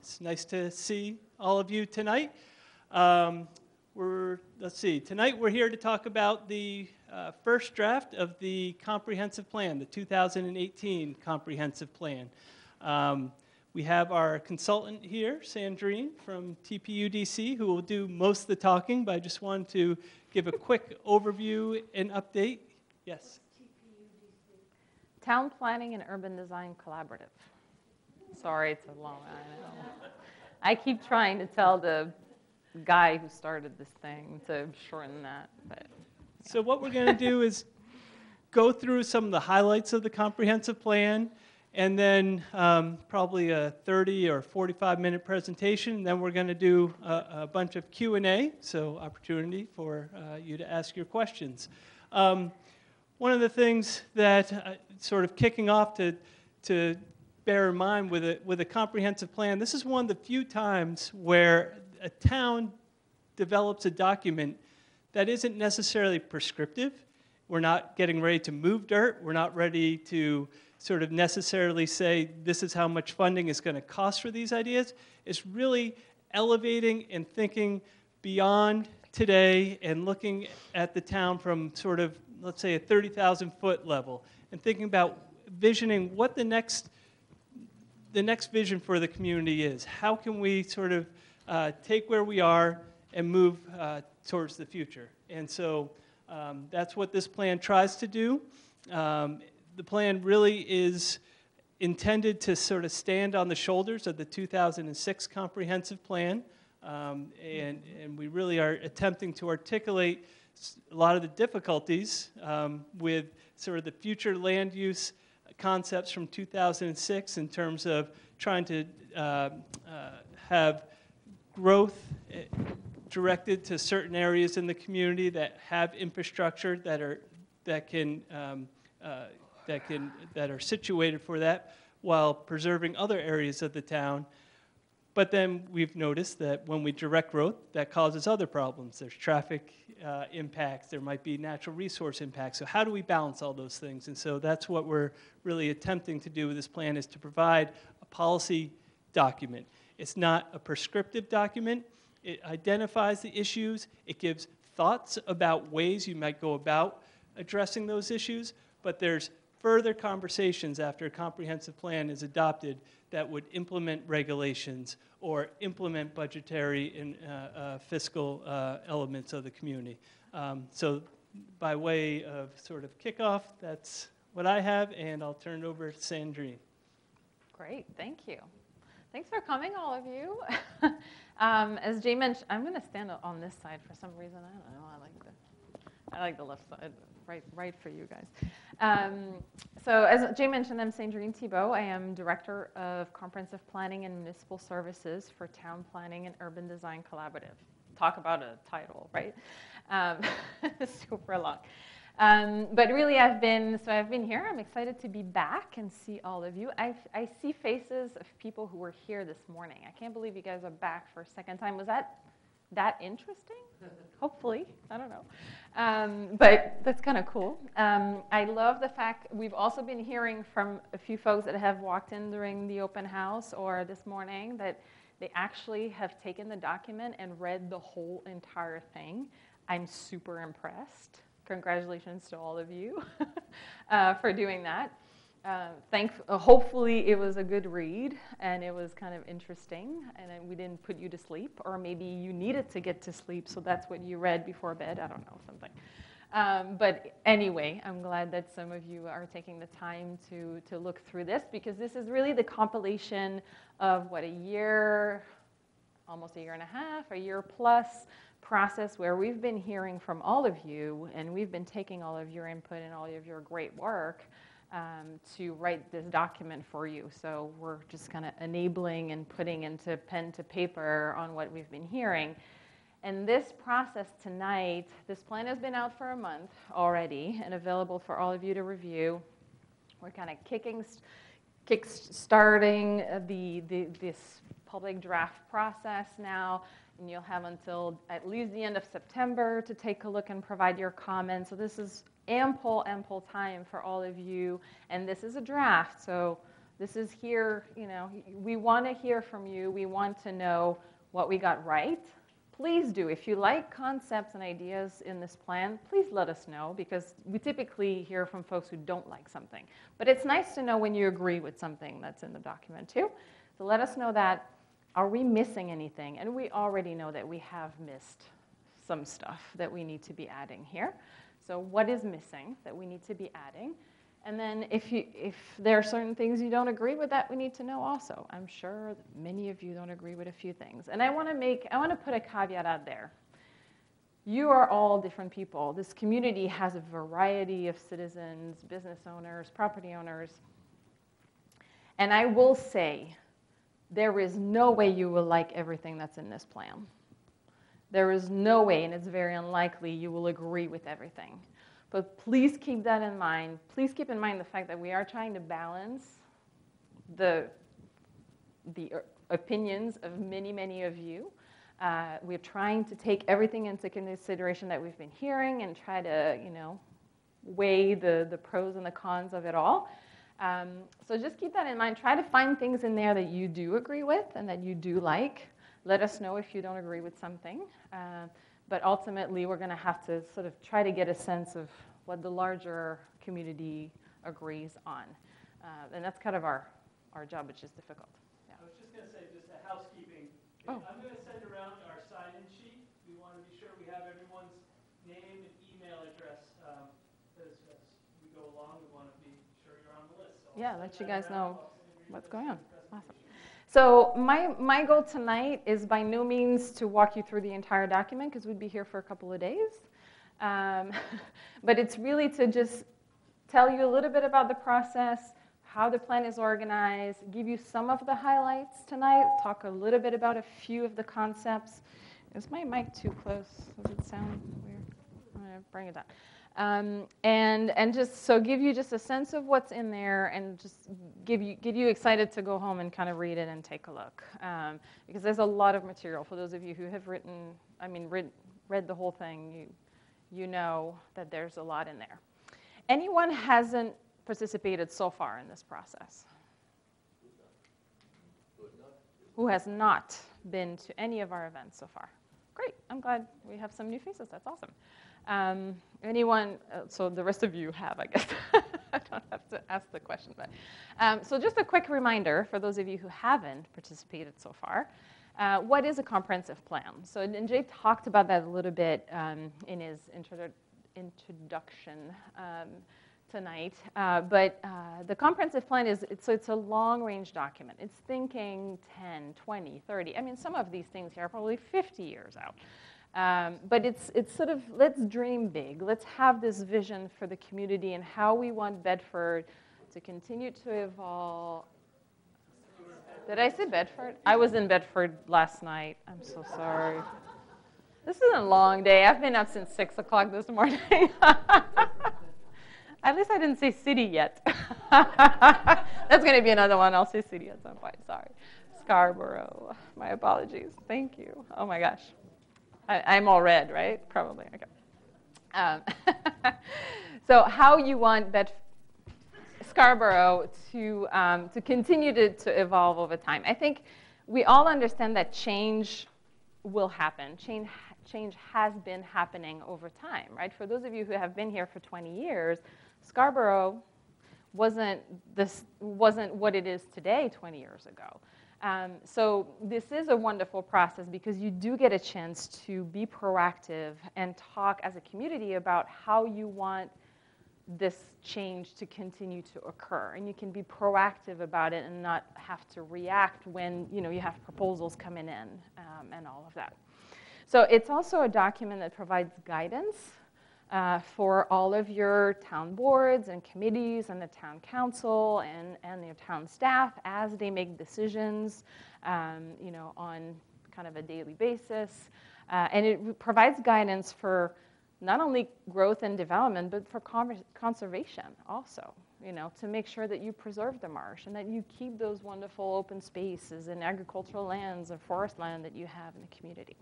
It's nice to see all of you tonight. Um, we're, let's see, tonight we're here to talk about the uh, first draft of the comprehensive plan, the 2018 comprehensive plan. Um, we have our consultant here, Sandrine from TPUDC, who will do most of the talking, but I just wanted to give a quick overview and update. Yes. Town Planning and Urban Design Collaborative. Sorry, it's a long, I know. I keep trying to tell the guy who started this thing to shorten that, but. So what we're going to do is go through some of the highlights of the comprehensive plan, and then um, probably a 30 or 45 minute presentation. Then we're going to do a, a, bunch of Q&A, so opportunity for uh, you to ask your questions. Um, one of the things that uh, sort of kicking off to, to bear in mind with a, with a comprehensive plan, this is one of the few times where a town develops a document that isn't necessarily prescriptive. We're not getting ready to move dirt. We're not ready to sort of necessarily say this is how much funding is going to cost for these ideas. It's really elevating and thinking beyond today and looking at the town from sort of, let's say, a 30,000 foot level and thinking about visioning what the next the next vision for the community is. How can we sort of uh, take where we are and move uh, towards the future? And so um, that's what this plan tries to do. Um, the plan really is intended to sort of stand on the shoulders of the 2006 comprehensive plan. Um, and, and we really are attempting to articulate a lot of the difficulties um, with sort of the future land use concepts from 2006 in terms of trying to uh, uh, have growth eh, directed to certain areas in the community that have infrastructure that are that can um, uh, that can that are situated for that while preserving other areas of the town but then we've noticed that when we direct growth, that causes other problems. There's traffic uh, impacts, there might be natural resource impacts. So how do we balance all those things? And so that's what we're really attempting to do with this plan is to provide a policy document. It's not a prescriptive document. It identifies the issues. It gives thoughts about ways you might go about addressing those issues, but there's further conversations after a comprehensive plan is adopted that would implement regulations or implement budgetary and uh, uh, fiscal uh, elements of the community. Um, so by way of sort of kickoff, that's what I have, and I'll turn it over to Sandrine. Great, thank you. Thanks for coming, all of you. um, as Jay mentioned, I'm going to stand on this side for some reason. I don't know. I like the, I like the left side right, right for you guys. Um, so as Jay mentioned, I'm Sandrine Thibault. I am Director of Comprehensive Planning and Municipal Services for Town Planning and Urban Design Collaborative. Talk about a title, right? Um, super long. Um, but really, I've been, so I've been here. I'm excited to be back and see all of you. I, I see faces of people who were here this morning. I can't believe you guys are back for a second time. Was that that interesting? Hopefully, I don't know. Um, but that's kind of cool. Um, I love the fact we've also been hearing from a few folks that have walked in during the open house or this morning that they actually have taken the document and read the whole entire thing. I'm super impressed. Congratulations to all of you uh, for doing that. Uh, thank, uh, hopefully it was a good read and it was kind of interesting and we didn't put you to sleep or maybe you needed to get to sleep so that's what you read before bed i don't know something. Um, but anyway i'm glad that some of you are taking the time to, to look through this because this is really the compilation of what a year almost a year and a half a year plus process where we've been hearing from all of you and we've been taking all of your input and all of your great work um, to write this document for you. So we're just kind of enabling and putting into pen to paper on what we've been hearing. And this process tonight, this plan has been out for a month already and available for all of you to review. We're kind of kicking, kick starting the, the, this public draft process now and you'll have until at least the end of September to take a look and provide your comments. So this is ample, ample time for all of you. And this is a draft, so This is here, you know, we want to hear from you. We want to know what we got right. Please do. If you like concepts and ideas in this plan, please let us know because we typically hear from folks who don't like something. But it's nice to know when you agree with something that's in the document too. So let us know that. Are we missing anything? And we already know that we have missed some stuff that we need to be adding here. So what is missing that we need to be adding? And then if, you, if there are certain things you don't agree with that we need to know also. I'm sure many of you don't agree with a few things. And I want to make, I want to put a caveat out there. You are all different people. This community has a variety of citizens, business owners, property owners. And I will say, there is no way you will like everything that's in this plan. There is no way, and it's very unlikely, you will agree with everything. But please keep that in mind. Please keep in mind the fact that we are trying to balance the, the opinions of many, many of you. Uh, we're trying to take everything into consideration that we've been hearing and try to, you know, weigh the, the pros and the cons of it all. Um, so just keep that in mind. Try to find things in there that you do agree with and that you do like. Let us know if you don't agree with something. Uh, but ultimately, we're going to have to sort of try to get a sense of what the larger community agrees on. Uh, and that's kind of our, our job, which is difficult. Yeah. I was just going to say, just a housekeeping. Oh. I'm going to send around our sign-in sheet. We want to be sure we have everyone's name and email address. Um, as, as we go along, we want to be sure you're on the list. So yeah, let you guys know what's going on. Awesome. So my, my goal tonight is by no means to walk you through the entire document because we'd be here for a couple of days. Um, but it's really to just tell you a little bit about the process, how the plan is organized, give you some of the highlights tonight, talk a little bit about a few of the concepts. Is my mic too close? Does it sound weird? I'm going to bring it down. Um, and, and just so give you just a sense of what's in there and just give you, get you excited to go home and kind of read it and take a look. Um, because there's a lot of material. For those of you who have written, I mean, read, read the whole thing, you, you know that there's a lot in there. Anyone hasn't participated so far in this process? Who has not been to any of our events so far? Great, I'm glad we have some new faces. That's awesome. Um, anyone, uh, so the rest of you have, I guess. I don't have to ask the question. But, um, so just a quick reminder for those of you who haven't participated so far. Uh, what is a comprehensive plan? So and Jay talked about that a little bit um, in his introdu introduction um, tonight. Uh, but uh, the comprehensive plan is, it's, so it's a long-range document. It's thinking 10, 20, 30. I mean, some of these things here are probably 50 years out. Um, but it's, it's sort of, let's dream big. Let's have this vision for the community and how we want Bedford to continue to evolve. Did I say Bedford? I was in Bedford last night. I'm so sorry. This is a long day. I've been up since 6 o'clock this morning. at least I didn't say city yet. That's going to be another one. I'll say city at some point. Sorry. Scarborough. My apologies. Thank you. Oh my gosh. I, am all red, right? Probably. Okay. Um, so how you want that Scarborough to, um, to continue to, to evolve over time. I think we all understand that change will happen. Change, change has been happening over time, right? For those of you who have been here for 20 years, Scarborough wasn't, this, wasn't what it is today 20 years ago. Um, so this is a wonderful process because you do get a chance to be proactive and talk as a community about how you want this change to continue to occur. And you can be proactive about it and not have to react when you, know, you have proposals coming in um, and all of that. So it's also a document that provides guidance uh, for all of your town boards and committees and the town council and, and your town staff as they make decisions um, you know, on kind of a daily basis. Uh, and it provides guidance for not only growth and development, but for conservation also, you know, to make sure that you preserve the marsh and that you keep those wonderful open spaces and agricultural lands and forest land that you have in the community.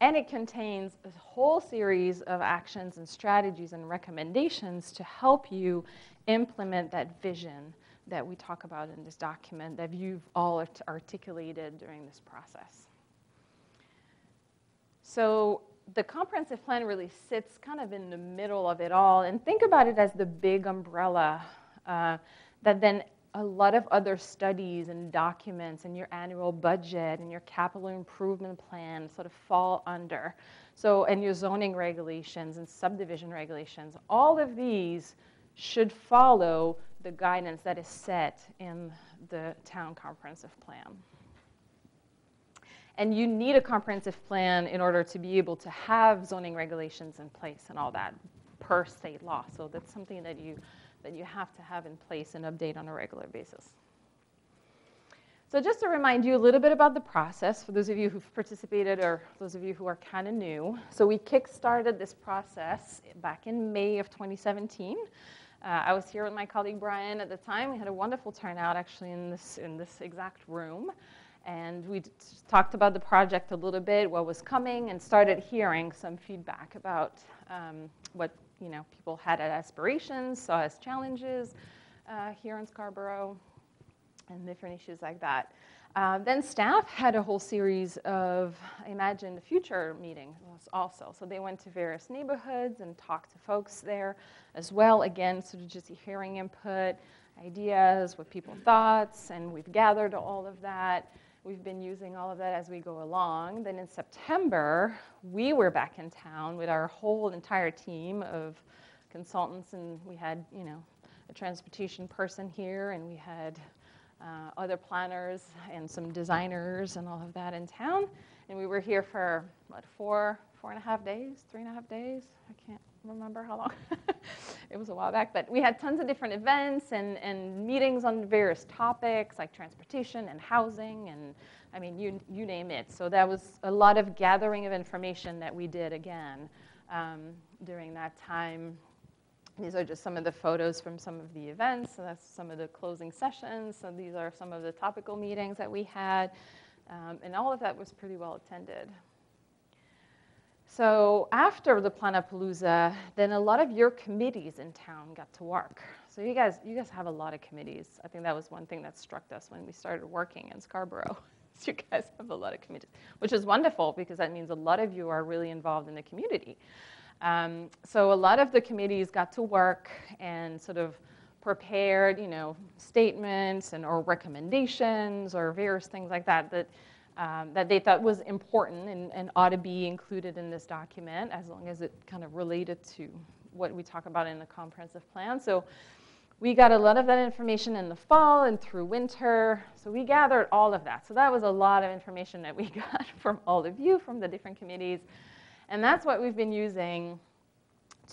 And it contains a whole series of actions and strategies and recommendations to help you implement that vision that we talk about in this document that you've all art- articulated during this process. So the comprehensive plan really sits kind of in the middle of it all. And think about it as the big umbrella uh, that then a lot of other studies and documents and your annual budget and your capital improvement plan sort of fall under. So, and your zoning regulations and subdivision regulations, all of these should follow the guidance that is set in the town comprehensive plan. And you need a comprehensive plan in order to be able to have zoning regulations in place and all that per state law. So that's something that you, that you have to have in place and update on a regular basis. So just to remind you a little bit about the process, for those of you who've participated or those of you who are kind of new. So we kick-started this process back in May of 2017. Uh, I was here with my colleague Brian at the time. We had a wonderful turnout actually in this, in this exact room. And we talked about the project a little bit, what was coming, and started hearing some feedback about um, what you know people had aspirations, saw as challenges uh, here in Scarborough, and different issues like that. Uh, then staff had a whole series of Imagine the Future meetings also. So they went to various neighborhoods and talked to folks there as well. Again, sort of just hearing input, ideas, what people thought, and we've gathered all of that. We've been using all of that as we go along. Then in September, we were back in town with our whole entire team of consultants, and we had, you know, a transportation person here, and we had uh, other planners and some designers and all of that in town. And we were here for, what, four, four and a half days, three and a half days? I can't remember how long. it was a while back. But we had tons of different events and, and meetings on various topics like transportation and housing and, I mean, you, you name it. So that was a lot of gathering of information that we did again um, during that time these are just some of the photos from some of the events. So that's some of the closing sessions. So these are some of the topical meetings that we had. Um, and all of that was pretty well attended. So after the Planapalooza, then a lot of your committees in town got to work. So you guys, you guys have a lot of committees. I think that was one thing that struck us when we started working in Scarborough. so you guys have a lot of committees, which is wonderful because that means a lot of you are really involved in the community. Um, so a lot of the committees got to work and sort of prepared, you know, statements and or recommendations or various things like that that um, that they thought was important and, and ought to be included in this document as long as it kind of related to what we talk about in the comprehensive plan. So we got a lot of that information in the fall and through winter. So we gathered all of that. So that was a lot of information that we got from all of you from the different committees. And that's what we've been using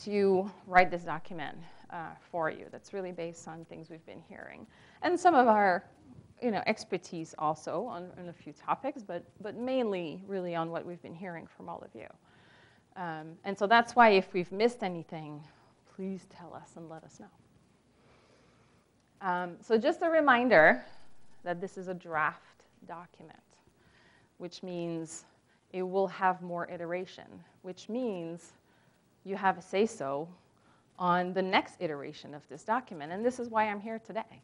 to write this document uh, for you. That's really based on things we've been hearing. And some of our you know, expertise also on, on a few topics, but, but mainly really on what we've been hearing from all of you. Um, and so that's why if we've missed anything, please tell us and let us know. Um, so just a reminder that this is a draft document, which means it will have more iteration, which means you have a say so on the next iteration of this document. And this is why I'm here today.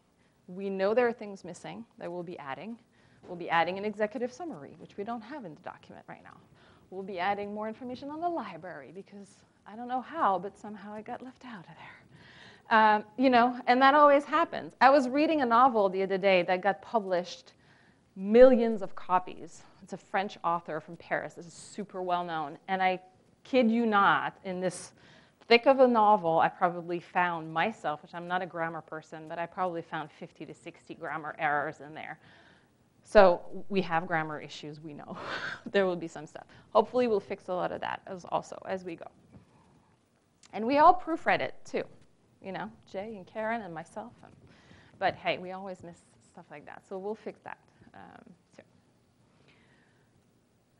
We know there are things missing that we'll be adding. We'll be adding an executive summary, which we don't have in the document right now. We'll be adding more information on the library because I don't know how, but somehow it got left out of there. Um, you know, and that always happens. I was reading a novel the other day that got published millions of copies. It's a French author from Paris. This is super well known. And I kid you not, in this thick of a novel, I probably found myself, which I'm not a grammar person, but I probably found 50 to 60 grammar errors in there. So we have grammar issues, we know. there will be some stuff. Hopefully we'll fix a lot of that as also as we go. And we all proofread it too, you know, Jay and Karen and myself. And, but hey, we always miss stuff like that, so we'll fix that. Um, so.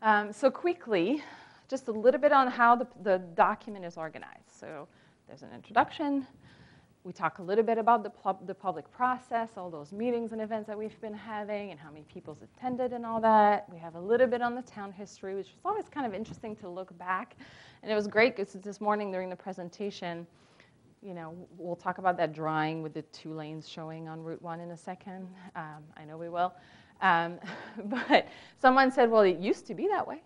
Um, so quickly, just a little bit on how the, the document is organized. So there's an introduction. We talk a little bit about the, pub, the public process, all those meetings and events that we've been having and how many people's attended and all that. We have a little bit on the town history, which was always kind of interesting to look back. And it was great because this morning during the presentation, you know, we'll talk about that drawing with the two lanes showing on Route 1 in a second. Um, I know we will. Um, but someone said, well, it used to be that way.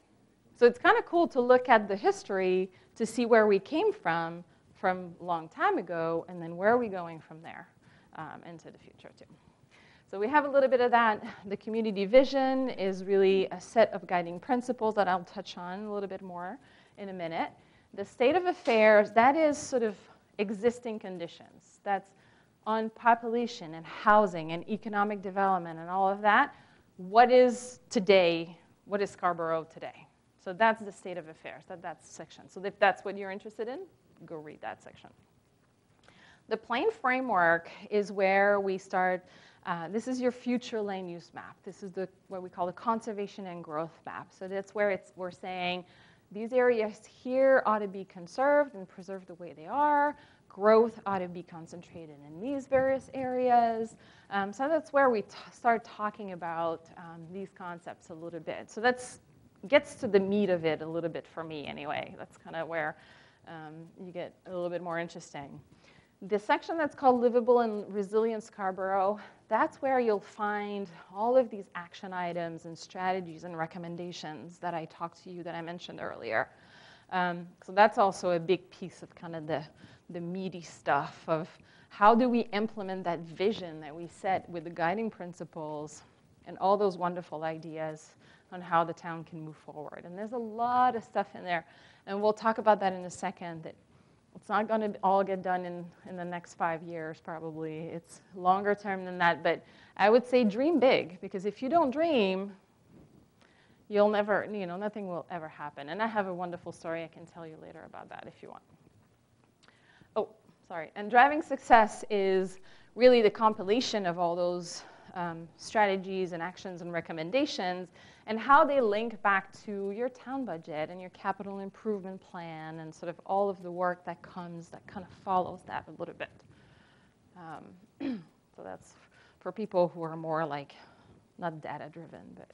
So it's kind of cool to look at the history to see where we came from from a long time ago, and then where are we going from there um, into the future too. So we have a little bit of that. The community vision is really a set of guiding principles that I'll touch on a little bit more in a minute. The state of affairs, that is sort of existing conditions. That's on population and housing and economic development and all of that. What is today, what is Scarborough today? So that's the state of affairs, that, that's section. So if that's what you're interested in, go read that section. The plan framework is where we start, uh, this is your future land use map. This is the, what we call the conservation and growth map. So that's where it's, we're saying these areas here ought to be conserved and preserved the way they are. Growth ought to be concentrated in these various areas. Um, so that's where we start talking about um, these concepts a little bit. So that's gets to the meat of it a little bit for me anyway. That's kind of where um, you get a little bit more interesting. The section that's called Livable and Resilient Scarborough, that's where you'll find all of these action items and strategies and recommendations that I talked to you that I mentioned earlier. Um, so that's also a big piece of kind of the, the meaty stuff of how do we implement that vision that we set with the guiding principles and all those wonderful ideas on how the town can move forward. And there's a lot of stuff in there. And we'll talk about that in a second. That it's not going to all get done in, in the next five years, probably. It's longer term than that. But I would say dream big, because if you don't dream, you'll never, you know, nothing will ever happen. And I have a wonderful story I can tell you later about that if you want. Oh, sorry. And driving success is really the compilation of all those um, strategies and actions and recommendations and how they link back to your town budget and your capital improvement plan and sort of all of the work that comes that kind of follows that a little bit. Um, so that's for people who are more like not data driven, but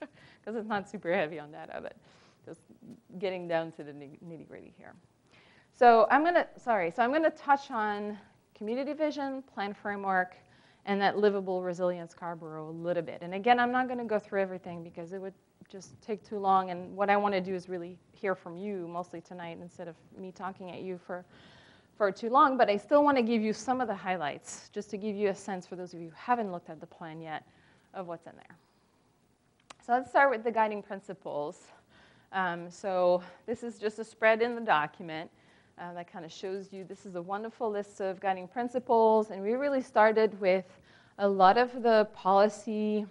because it's not super heavy on data, but just getting down to the nitty gritty here. So I'm gonna, sorry, so I'm gonna touch on community vision, plan framework, and that livable resilient Scarborough a little bit. And again, I'm not going to go through everything because it would just take too long. And what I want to do is really hear from you mostly tonight instead of me talking at you for, for too long. But I still want to give you some of the highlights just to give you a sense for those of you who haven't looked at the plan yet of what's in there. So let's start with the guiding principles. Um, so this is just a spread in the document. Uh, that kind of shows you this is a wonderful list of guiding principles. And we really started with a lot of the policy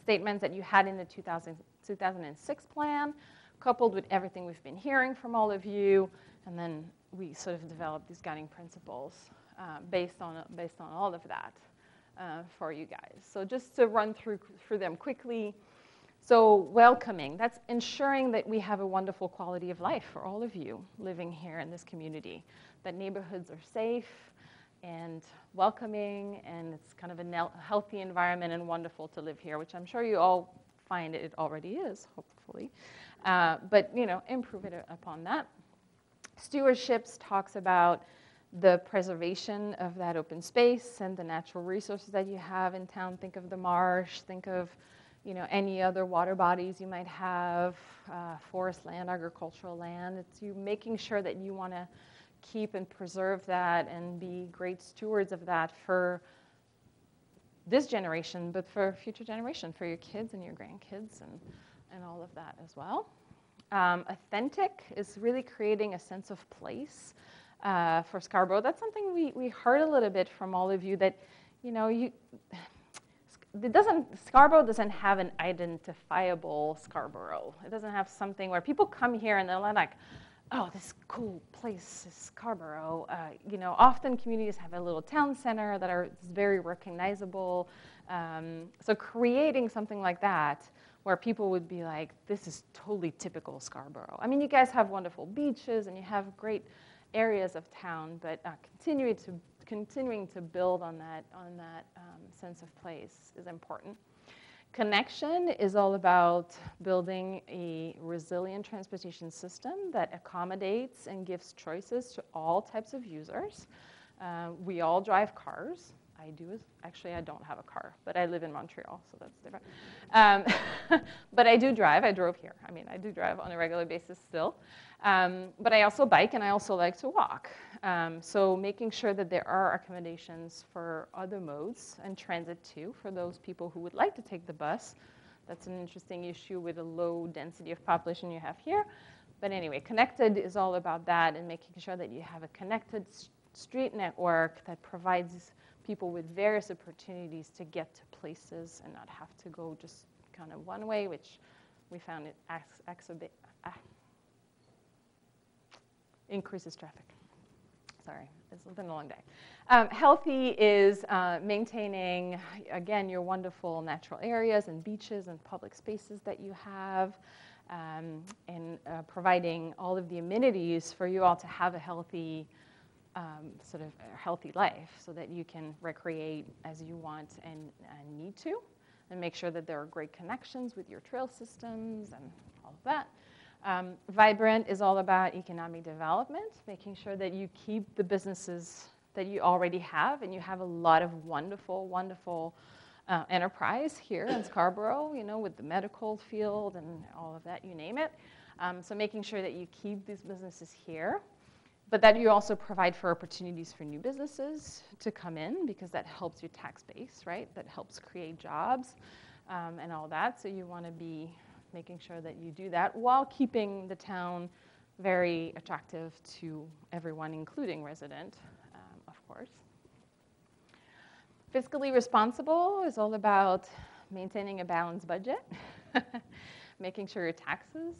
statements that you had in the 2000, 2006 plan, coupled with everything we've been hearing from all of you. And then we sort of developed these guiding principles uh, based, on, based on all of that uh, for you guys. So just to run through, through them quickly. So welcoming, that's ensuring that we have a wonderful quality of life for all of you living here in this community, that neighborhoods are safe and welcoming and it's kind of a healthy environment and wonderful to live here, which I'm sure you all find it already is, hopefully. Uh, but, you know, improve it upon that. Stewardships talks about the preservation of that open space and the natural resources that you have in town. Think of the marsh, think of you know, any other water bodies you might have, uh, forest land, agricultural land. It's you making sure that you want to keep and preserve that and be great stewards of that for this generation, but for future generation, for your kids and your grandkids and, and all of that as well. Um, authentic is really creating a sense of place uh, for Scarborough. That's something we, we heard a little bit from all of you that, you know, you it doesn't, Scarborough doesn't have an identifiable Scarborough. It doesn't have something where people come here and they're like, oh, this cool place is Scarborough. Uh, you know, often communities have a little town center that are very recognizable. Um, so creating something like that where people would be like, this is totally typical Scarborough. I mean, you guys have wonderful beaches and you have great areas of town, but uh, continuing to continuing to build on that, on that um, sense of place is important. Connection is all about building a resilient transportation system that accommodates and gives choices to all types of users. Uh, we all drive cars. I do, actually, I don't have a car, but I live in Montreal, so that's different. Um, but I do drive. I drove here. I mean, I do drive on a regular basis still. Um, but I also bike and I also like to walk. Um, so making sure that there are accommodations for other modes and transit too for those people who would like to take the bus. That's an interesting issue with the low density of population you have here. But anyway, connected is all about that and making sure that you have a connected street network that provides people with various opportunities to get to places and not have to go just kind of one way, which we found it exacerbate, ah, increases traffic. Sorry, it's been a long day. Um, healthy is uh, maintaining, again, your wonderful natural areas and beaches and public spaces that you have, um, and uh, providing all of the amenities for you all to have a healthy, um, sort of healthy life so that you can recreate as you want and, and need to, and make sure that there are great connections with your trail systems and all of that. Um, Vibrant is all about economic development, making sure that you keep the businesses that you already have, and you have a lot of wonderful, wonderful uh, enterprise here in Scarborough, you know, with the medical field and all of that, you name it. Um, so making sure that you keep these businesses here, but that you also provide for opportunities for new businesses to come in because that helps your tax base, right? That helps create jobs um, and all that. So you want to be making sure that you do that while keeping the town very attractive to everyone, including resident, um, of course. Fiscally responsible is all about maintaining a balanced budget, making sure your taxes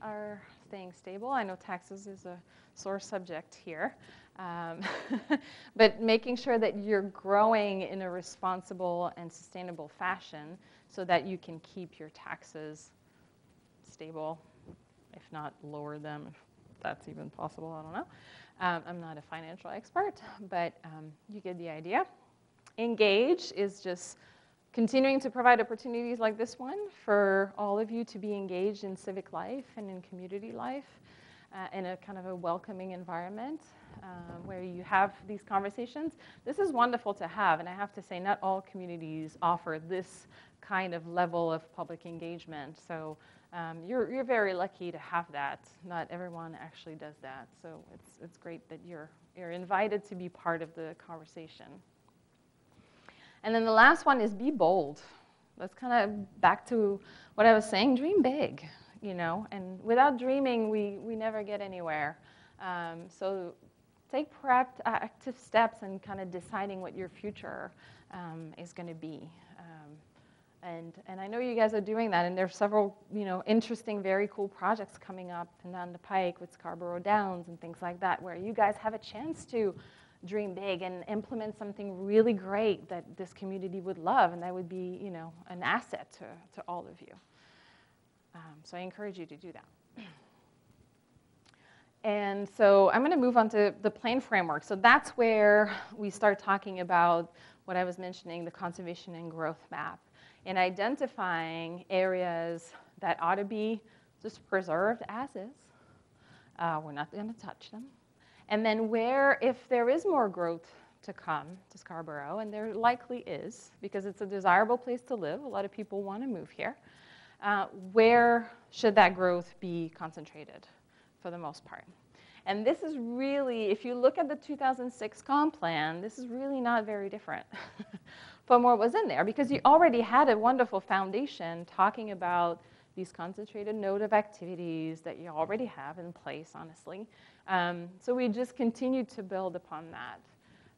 are staying stable. I know taxes is a sore subject here, um, but making sure that you're growing in a responsible and sustainable fashion so that you can keep your taxes stable, if not lower them, if that's even possible, I don't know. Um, I'm not a financial expert, but um, you get the idea. Engage is just continuing to provide opportunities like this one for all of you to be engaged in civic life and in community life uh, in a kind of a welcoming environment uh, where you have these conversations. This is wonderful to have, and I have to say, not all communities offer this kind of level of public engagement. So um, you're, you're very lucky to have that. Not everyone actually does that. So it's, it's great that you're, you're invited to be part of the conversation. And then the last one is be bold. That's kind of back to what I was saying dream big, you know, and without dreaming, we, we never get anywhere. Um, so take proactive steps and kind of deciding what your future um, is going to be. And, and I know you guys are doing that, and there are several, you know, interesting, very cool projects coming up and down the pike with Scarborough Downs and things like that, where you guys have a chance to dream big and implement something really great that this community would love, and that would be, you know, an asset to, to all of you. Um, so I encourage you to do that. And so I'm going to move on to the plan framework. So that's where we start talking about what I was mentioning, the conservation and growth map in identifying areas that ought to be just preserved as is. Uh, we're not going to touch them. And then where, if there is more growth to come to Scarborough, and there likely is, because it's a desirable place to live, a lot of people want to move here, uh, where should that growth be concentrated for the most part? And this is really, if you look at the 2006 comp plan, this is really not very different from what was in there because you already had a wonderful foundation talking about these concentrated node of activities that you already have in place, honestly. Um, so we just continued to build upon that.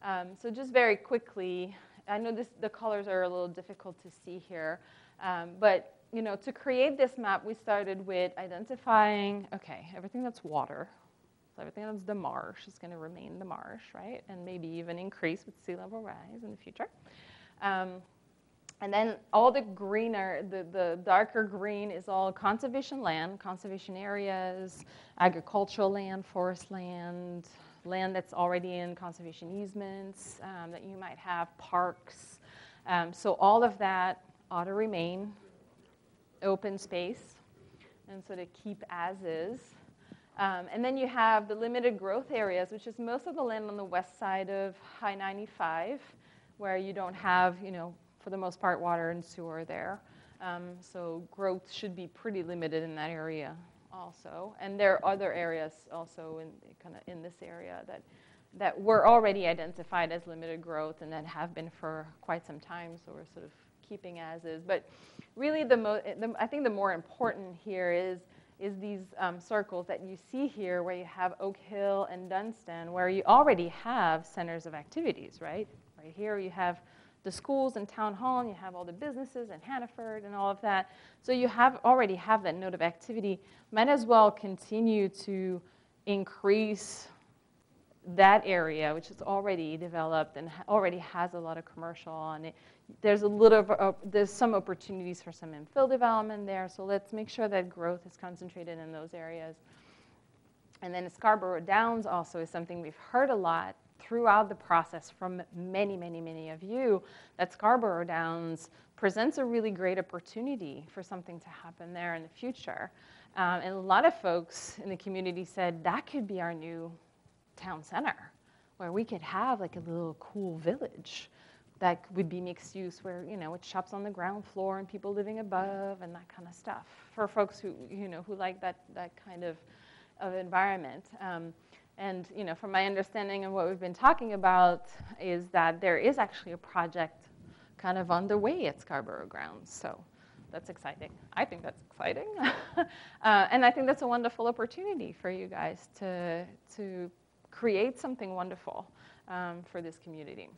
Um, so just very quickly, I know this, the colors are a little difficult to see here, um, but you know, to create this map, we started with identifying, okay, everything that's water, so everything that's the marsh is going to remain the marsh, right? And maybe even increase with sea level rise in the future. Um, and then all the greener, the, the darker green is all conservation land, conservation areas, agricultural land, forest land, land that's already in conservation easements um, that you might have, parks. Um, so all of that ought to remain open space and so to keep as is. Um, and then you have the limited growth areas, which is most of the land on the west side of I-95, where you don't have, you know, for the most part, water and sewer there. Um, so growth should be pretty limited in that area also. And there are other areas also in kind of in this area that that were already identified as limited growth and that have been for quite some time. So we're sort of keeping as is. But really, the, mo- the I think the more important here is is these um, circles that you see here where you have Oak Hill and Dunstan, where you already have centers of activities, right? Right here you have the schools and town hall, and you have all the businesses and Hannaford and all of that. So you have already have that node of activity. Might as well continue to increase that area, which is already developed and already has a lot of commercial on it, there's a little uh, there's some opportunities for some infill development there. So let's make sure that growth is concentrated in those areas. And then Scarborough Downs also is something we've heard a lot throughout the process from many, many, many of you that Scarborough Downs presents a really great opportunity for something to happen there in the future. Um, and a lot of folks in the community said that could be our new town center where we could have like a little cool village that would be mixed use where you know it's shops on the ground floor and people living above and that kind of stuff for folks who you know who like that that kind of of environment. Um, and you know from my understanding and what we've been talking about is that there is actually a project kind of on the way at Scarborough Grounds. So that's exciting. I think that's exciting. Uh, and I think that's a wonderful opportunity for you guys to to create something wonderful um, for this community.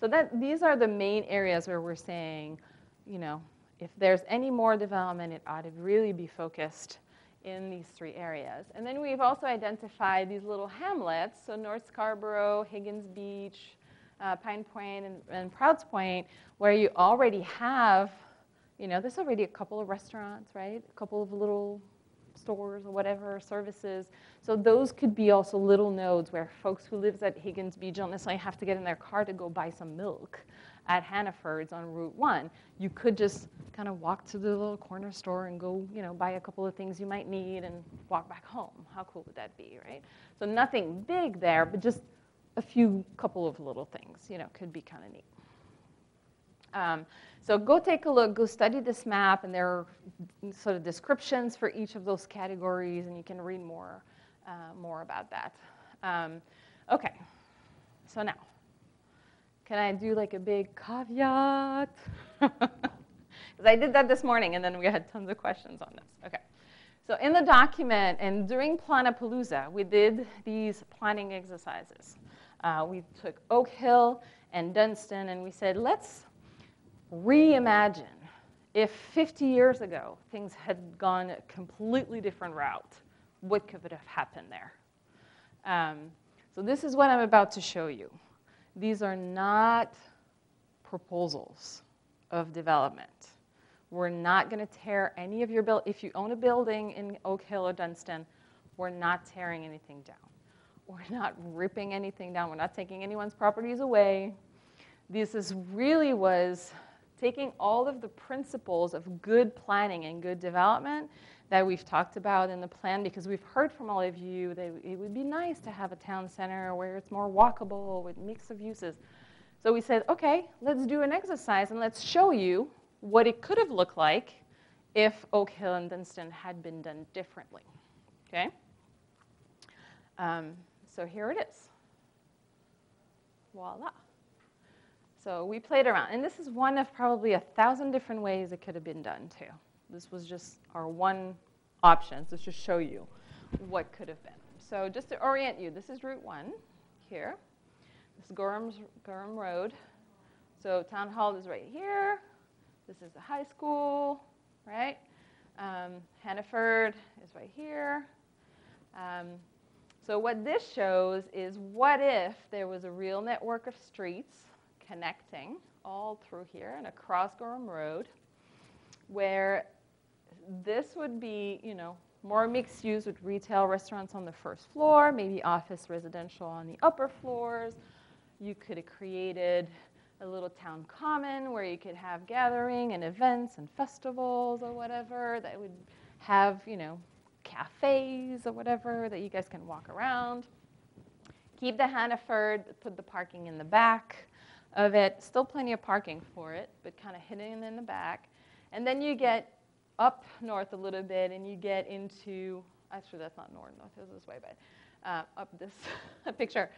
So that, these are the main areas where we're saying, you know, if there's any more development, it ought to really be focused in these three areas. And then we've also identified these little hamlets, so North Scarborough, Higgins Beach, uh, Pine Point, and, and Prouds Point, where you already have, you know, there's already a couple of restaurants, right? A couple of little stores or whatever services. So those could be also little nodes where folks who lives at Higgins Beach don't necessarily have to get in their car to go buy some milk at Hannaford's on Route 1. You could just kind of walk to the little corner store and go, you know, buy a couple of things you might need and walk back home. How cool would that be, right? So nothing big there, but just a few couple of little things, you know, could be kind of neat. Um, so go take a look, go study this map, and there are sort of descriptions for each of those categories, and you can read more, uh, more about that. Um, okay, so now, can I do like a big caveat? Because I did that this morning, and then we had tons of questions on this. Okay. So in the document and during Planapalooza, we did these planning exercises. Uh, we took Oak Hill and Dunstan, and we said, let's reimagine if 50 years ago things had gone a completely different route, what could have happened there? Um, so this is what I'm about to show you. These are not proposals of development. We're not going to tear any of your build. If you own a building in Oak Hill or Dunstan, we're not tearing anything down. We're not ripping anything down. We're not taking anyone's properties away. This is really was taking all of the principles of good planning and good development that we've talked about in the plan because we've heard from all of you that it would be nice to have a town center where it's more walkable with mix of uses. So we said, okay, let's do an exercise and let's show you what it could have looked like if Oak Hill and Dunstan had been done differently. Okay? Um, so here it is. Voila. So we played around. And this is one of probably a thousand different ways it could have been done, too. This was just our one option. So just show you what could have been. So just to orient you, this is Route 1 here. This is Gorham's, Gorham Road. So Town Hall is right here. This is the high school, right? Um, Hannaford is right here. Um, so what this shows is what if there was a real network of streets connecting all through here and across Gorham Road, where this would be, you know, more mixed use with retail restaurants on the first floor, maybe office residential on the upper floors. You could have created a little town common where you could have gathering and events and festivals or whatever that would have, you know, cafes or whatever that you guys can walk around. Keep the Hannaford, put the parking in the back of it. Still plenty of parking for it, but kind of hidden in the back. And then you get up north a little bit and you get into, actually that's not north, north is this way, but uh, up this picture.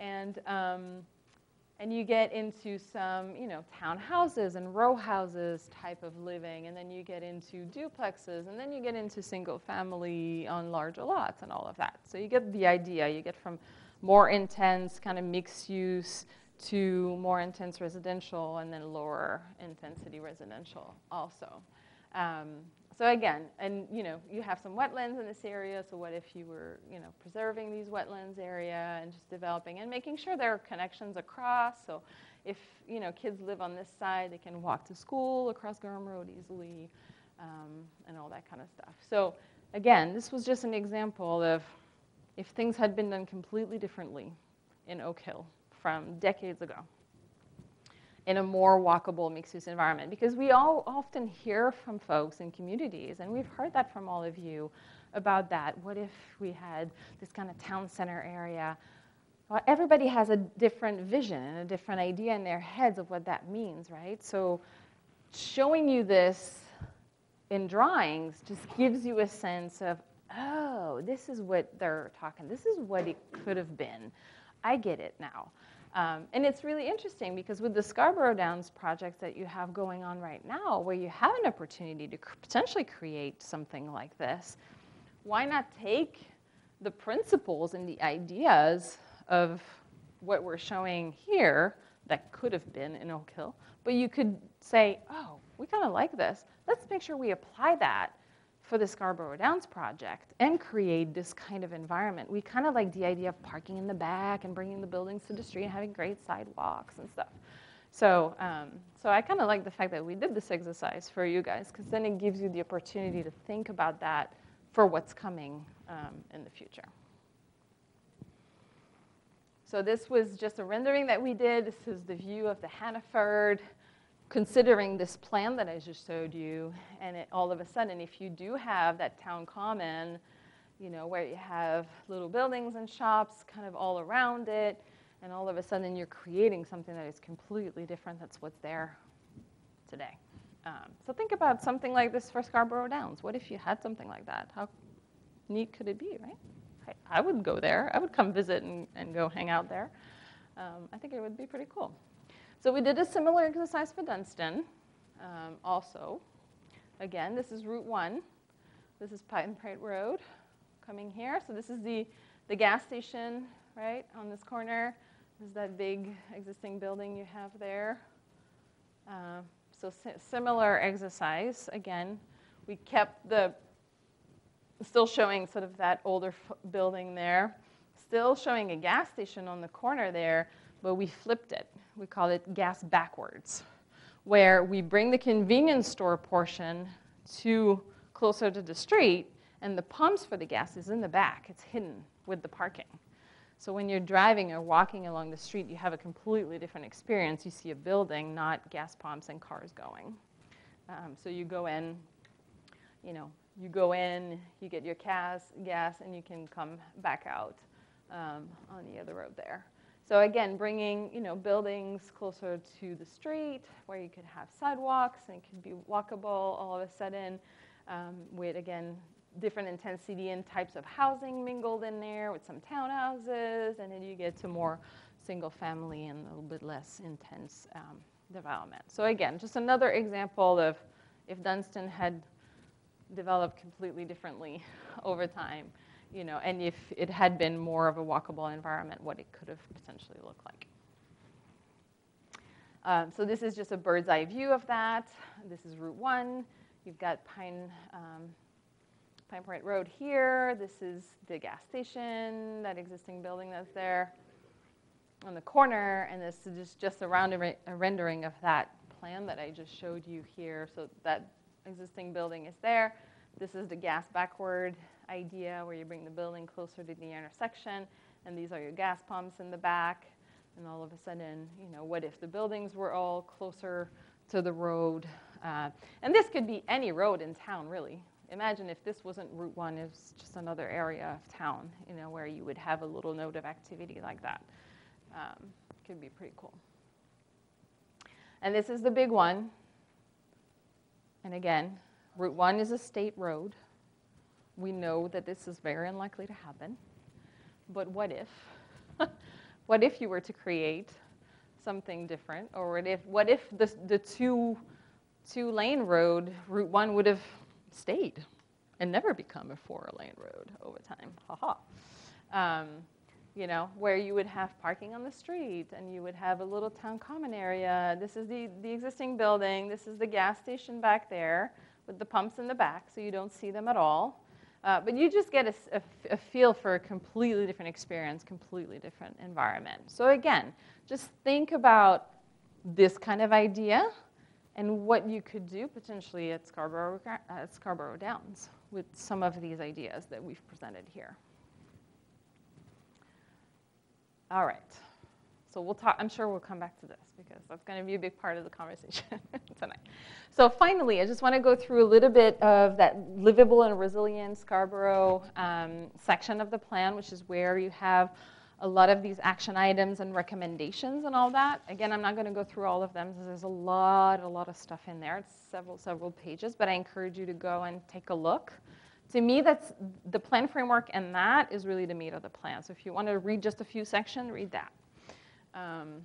And, um, and you get into some, you know, townhouses and row houses type of living, and then you get into duplexes, and then you get into single family on larger lots and all of that. So you get the idea. You get from more intense kind of mixed use to more intense residential and then lower intensity residential also. Um, so again, and you know, you have some wetlands in this area, so what if you were, you know, preserving these wetlands area and just developing and making sure there are connections across, so if, you know, kids live on this side, they can walk to school across Gorham Road easily, um, and all that kind of stuff. So again, this was just an example of if things had been done completely differently in Oak Hill from decades ago in a more walkable mixed use environment. Because we all often hear from folks in communities, and we've heard that from all of you about that. What if we had this kind of town center area? Well, everybody has a different vision and a different idea in their heads of what that means, right? So showing you this in drawings just gives you a sense of, oh, this is what they're talking, this is what it could have been. I get it now. Um, and it's really interesting because with the Scarborough Downs projects that you have going on right now, where you have an opportunity to cr- potentially create something like this, why not take the principles and the ideas of what we're showing here that could have been in Oak Hill, but you could say, oh, we kind of like this. Let's make sure we apply that for the Scarborough Downs project and create this kind of environment. We kind of like the idea of parking in the back and bringing the buildings to the street and having great sidewalks and stuff. So, um, so I kind of like the fact that we did this exercise for you guys because then it gives you the opportunity to think about that for what's coming um, in the future. So this was just a rendering that we did. This is the view of the Hannaford considering this plan that I just showed you, and it, all of a sudden, if you do have that town common, you know, where you have little buildings and shops kind of all around it, and all of a sudden you're creating something that is completely different that's what's there today. Um, so think about something like this for Scarborough Downs. What if you had something like that? How neat could it be, right? I, I would go there. I would come visit and, and go hang out there. Um, I think it would be pretty cool. So we did a similar exercise for Dunstan um, also. Again, this is Route 1. This is Pine Point Road coming here. So this is the, the gas station, right, on this corner. This is that big existing building you have there. Uh, so si similar exercise. Again, we kept the, still showing sort of that older building there. Still showing a gas station on the corner there, but we flipped it we call it gas backwards, where we bring the convenience store portion to closer to the street, and the pumps for the gas is in the back. It's hidden with the parking. So when you're driving or walking along the street, you have a completely different experience. You see a building, not gas pumps and cars going. Um, so you go in, you know, you go in, you get your gas, gas, and you can come back out um, on the other road there. So again, bringing you know buildings closer to the street where you could have sidewalks and it could be walkable all of a sudden um, with again different intensity and types of housing mingled in there with some townhouses and then you get to more single family and a little bit less intense um, development. So again, just another example of if Dunstan had developed completely differently over time, you know, and if it had been more of a walkable environment, what it could have potentially looked like. Um, so this is just a bird's eye view of that. This is Route 1. You've got Pine, um, Pine Point Road here. This is the gas station, that existing building that's there on the corner. And this is just, a, round a rendering of that plan that I just showed you here. So that existing building is there. This is the gas backward idea where you bring the building closer to the intersection, and these are your gas pumps in the back. And all of a sudden, you know, what if the buildings were all closer to the road? Uh, and this could be any road in town, really. imagine if this wasn't Route 1, it was just another area of town, you know, where you would have a little node of activity like that. Um, could be pretty cool. And this is the big one. And again, Route 1 is a state road. We know that this is very unlikely to happen. But what if? what if you were to create something different? Or what if, what if the, the two, two lane road, Route 1, would have stayed and never become a four lane road over time? Ha ha. Um, you know, where you would have parking on the street and you would have a little town common area. This is the, the existing building. This is the gas station back there with the pumps in the back, so you don't see them at all. Uh, but you just get a, a, a, feel for a completely different experience, completely different environment. So again, just think about this kind of idea and what you could do potentially at Scarborough, at Scarborough Downs with some of these ideas that we've presented here. All right. So we'll talk, I'm sure we'll come back to this because that's going to be a big part of the conversation tonight. So finally, I just want to go through a little bit of that livable and resilient Scarborough um, section of the plan, which is where you have a lot of these action items and recommendations and all that. Again, I'm not going to go through all of them because there's a lot, a lot of stuff in there. It's several, several pages, but I encourage you to go and take a look to me, that's the plan framework, and that is really the meat of the plan. So if you want to read just a few sections, read that. Um,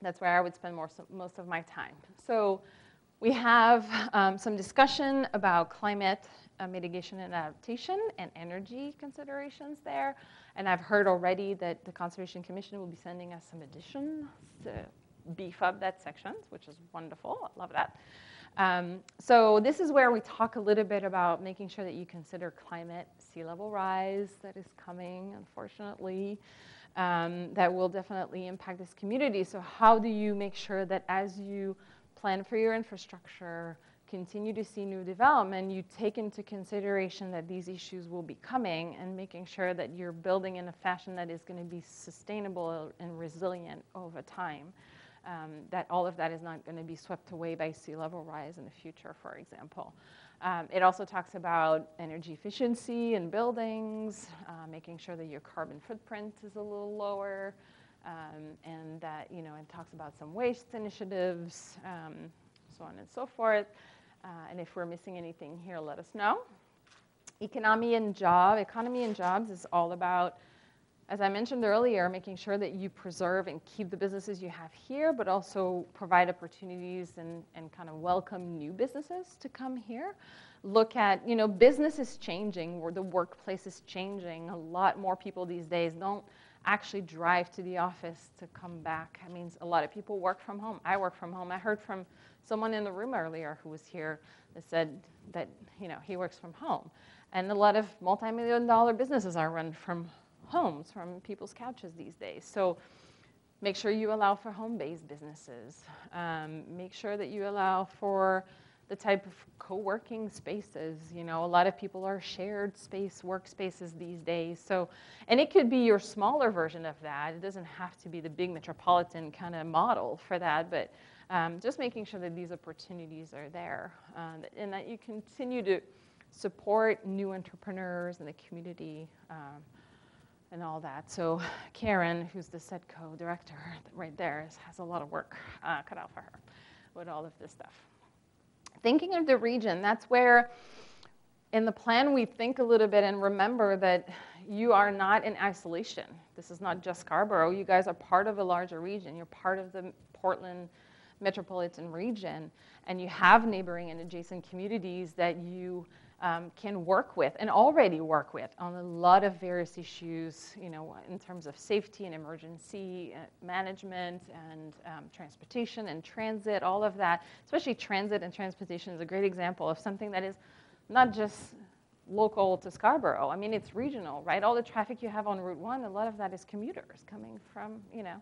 that's where I would spend of, most of my time. So we have um, some discussion about climate uh, mitigation and adaptation and energy considerations there. And I've heard already that the Conservation Commission will be sending us some additions to beef up that section, which is wonderful. I love that. Um, so this is where we talk a little bit about making sure that you consider climate sea level rise that is coming, unfortunately, um, that will definitely impact this community. So how do you make sure that as you plan for your infrastructure, continue to see new development, you take into consideration that these issues will be coming and making sure that you're building in a fashion that is going to be sustainable and resilient over time um, that all of that is not going to be swept away by sea level rise in the future, for example. Um, it also talks about energy efficiency in buildings, uh, making sure that your carbon footprint is a little lower, um, and that, you know, it talks about some waste initiatives, um, so on and so forth. Uh, and if we're missing anything here, let us know. Economy and job, economy and jobs is all about as I mentioned earlier, making sure that you preserve and keep the businesses you have here, but also provide opportunities and, and kind of welcome new businesses to come here. Look at, you know, business is changing, or the workplace is changing. A lot more people these days don't actually drive to the office to come back. I mean, a lot of people work from home. I work from home. I heard from someone in the room earlier who was here that said that, you know, he works from home. And a lot of multi-million dollar businesses are run from homes from people's couches these days. So make sure you allow for home-based businesses. Um, make sure that you allow for the type of co-working spaces. You know, a lot of people are shared space workspaces these days. So, and it could be your smaller version of that. It doesn't have to be the big metropolitan kind of model for that, but um, just making sure that these opportunities are there uh, and that you continue to support new entrepreneurs in the community. Um, and all that. So Karen, who's the SEDCO director right there, has a lot of work uh, cut out for her with all of this stuff. Thinking of the region, that's where in the plan we think a little bit and remember that you are not in isolation. This is not just Scarborough. You guys are part of a larger region. You're part of the Portland metropolitan region, and you have neighboring and adjacent communities that you um, can work with and already work with on a lot of various issues, you know, in terms of safety and emergency uh, management and um, transportation and transit, all of that. Especially transit and transportation is a great example of something that is not just local to Scarborough. I mean, it's regional, right? All the traffic you have on Route 1, a lot of that is commuters coming from, you know.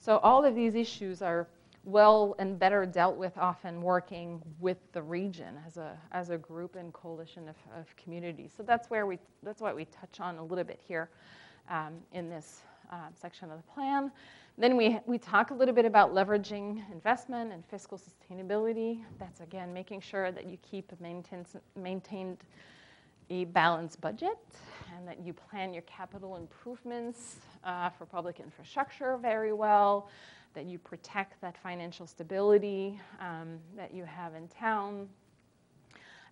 So all of these issues are well and better dealt with often working with the region as a, as a group and coalition of, of communities. So that's where we, that's what we touch on a little bit here um, in this uh, section of the plan. Then we, we talk a little bit about leveraging investment and fiscal sustainability. That's again making sure that you keep a maintained, maintained a balanced budget and that you plan your capital improvements uh, for public infrastructure very well, that you protect that financial stability um, that you have in town.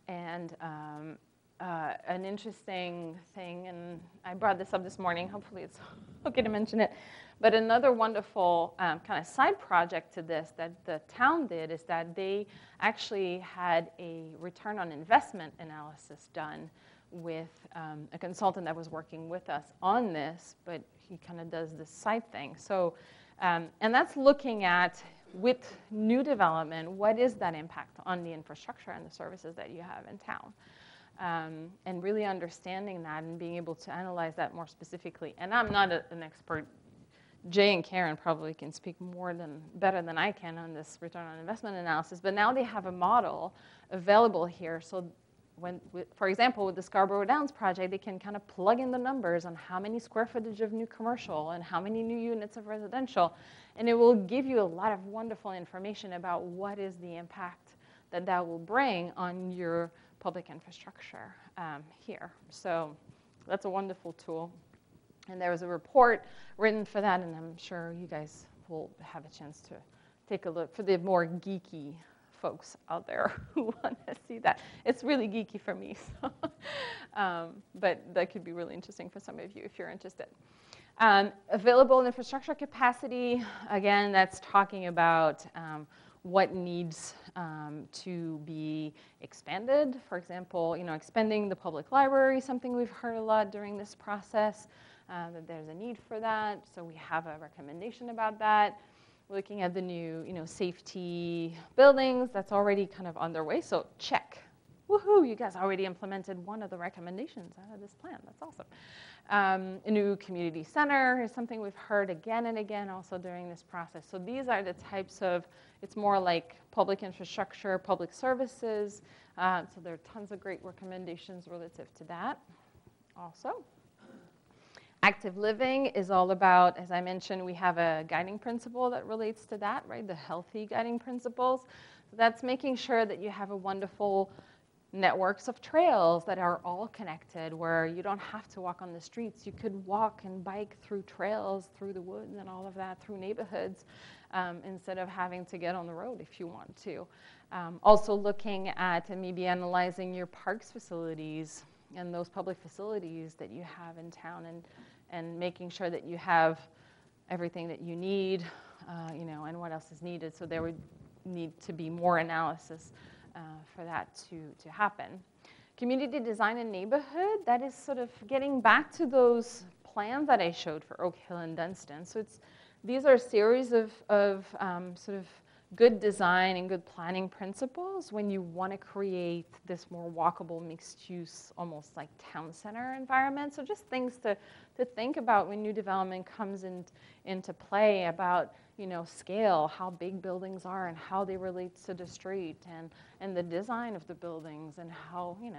And um, uh, an interesting thing, and I brought this up this morning, hopefully it's okay to mention it, but another wonderful um, kind of side project to this that the town did is that they actually had a return on investment analysis done with um, a consultant that was working with us on this, but he kind of does this side thing. So, um, and that's looking at with new development, what is that impact on the infrastructure and the services that you have in town? Um, and really understanding that and being able to analyze that more specifically. And I'm not a, an expert. Jay and Karen probably can speak more than better than I can on this return on investment analysis. But now they have a model available here, so when, for example, with the Scarborough Downs project, they can kind of plug in the numbers on how many square footage of new commercial and how many new units of residential, and it will give you a lot of wonderful information about what is the impact that that will bring on your public infrastructure um, here. So that's a wonderful tool. And there was a report written for that, and I'm sure you guys will have a chance to take a look for the more geeky folks out there who want to see that. It's really geeky for me, so. um, but that could be really interesting for some of you if you're interested. Um, available infrastructure capacity, again, that's talking about um, what needs um, to be expanded. For example, you know, expanding the public library, something we've heard a lot during this process, uh, that there's a need for that. So we have a recommendation about that looking at the new, you know, safety buildings, that's already kind of underway. So check. Woohoo, you guys already implemented one of the recommendations out of this plan. That's awesome. Um, a new community center is something we've heard again and again also during this process. So these are the types of, it's more like public infrastructure, public services. Uh, so there are tons of great recommendations relative to that also. Active living is all about, as I mentioned, we have a guiding principle that relates to that, right? The healthy guiding principles. So that's making sure that you have a wonderful networks of trails that are all connected where you don't have to walk on the streets. You could walk and bike through trails, through the woods and all of that, through neighborhoods, um, instead of having to get on the road if you want to. Um, also looking at and maybe analyzing your parks facilities and those public facilities that you have in town and and making sure that you have everything that you need, uh, you know, and what else is needed. So there would need to be more analysis uh, for that to, to happen. Community design and neighborhood, that is sort of getting back to those plans that I showed for Oak Hill and Dunstan. So it's, these are a series of, of um, sort of good design and good planning principles when you want to create this more walkable mixed use almost like town center environment. So just things to, to think about when new development comes in, into play about you know scale how big buildings are and how they relate to the street and, and the design of the buildings and how you know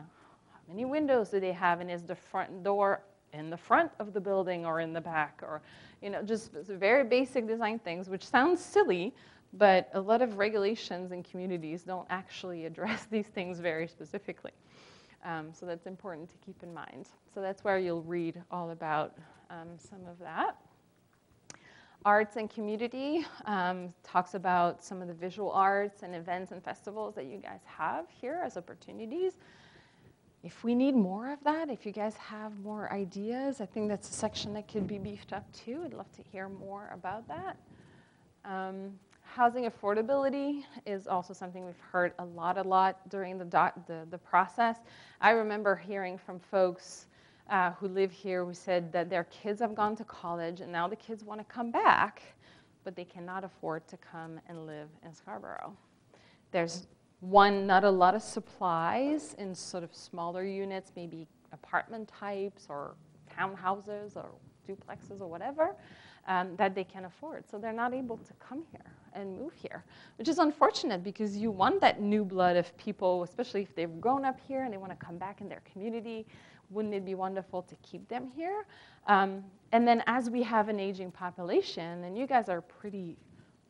how many windows do they have and is the front door in the front of the building or in the back or you know just very basic design things which sounds silly but a lot of regulations and communities don't actually address these things very specifically. Um, so that's important to keep in mind. So that's where you'll read all about um, some of that. Arts and community um, talks about some of the visual arts and events and festivals that you guys have here as opportunities. If we need more of that, if you guys have more ideas, I think that's a section that could be beefed up too. I'd love to hear more about that. Housing affordability is also something we've heard a lot, a lot during the, doc, the, the process. I remember hearing from folks uh, who live here who said that their kids have gone to college and now the kids want to come back, but they cannot afford to come and live in Scarborough. There's one, not a lot of supplies in sort of smaller units, maybe apartment types or townhouses or duplexes or whatever um, that they can afford. So they're not able to come here and move here, which is unfortunate because you want that new blood of people, especially if they've grown up here and they want to come back in their community. wouldn't it be wonderful to keep them here? Um, and then as we have an aging population, and you guys are pretty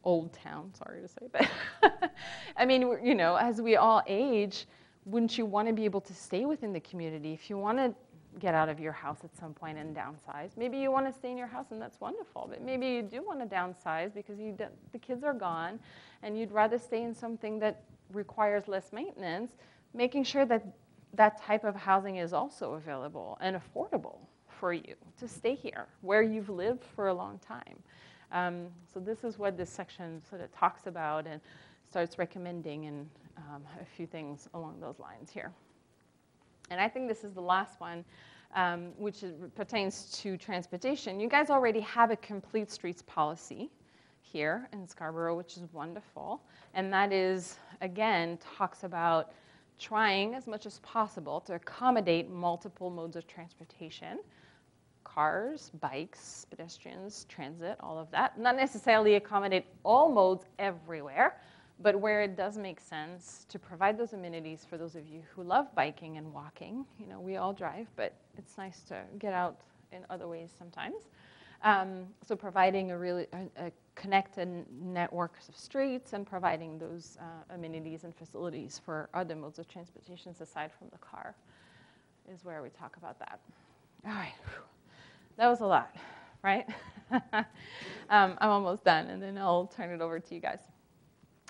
old town, sorry to say, but I mean, you know, as we all age, wouldn't you want to be able to stay within the community? If you want to get out of your house at some point and downsize, maybe you want to stay in your house and that's wonderful, but maybe you do want to downsize because you the kids are gone and you'd rather stay in something that requires less maintenance, making sure that that type of housing is also available and affordable for you to stay here where you've lived for a long time. Um, so this is what this section sort of talks about and starts recommending and um, a few things along those lines here. And I think this is the last one, um, which is, pertains to transportation. You guys already have a complete streets policy here in Scarborough, which is wonderful. And that is, again, talks about trying as much as possible to accommodate multiple modes of transportation cars, bikes, pedestrians, transit, all of that. Not necessarily accommodate all modes everywhere, but where it does make sense to provide those amenities for those of you who love biking and walking. You know, we all drive, but it's nice to get out in other ways sometimes. Um, so providing a really a, a connected network of streets and providing those uh, amenities and facilities for other modes of transportation aside from the car is where we talk about that. All right, that was a lot, right? um, I'm almost done, and then I'll turn it over to you guys.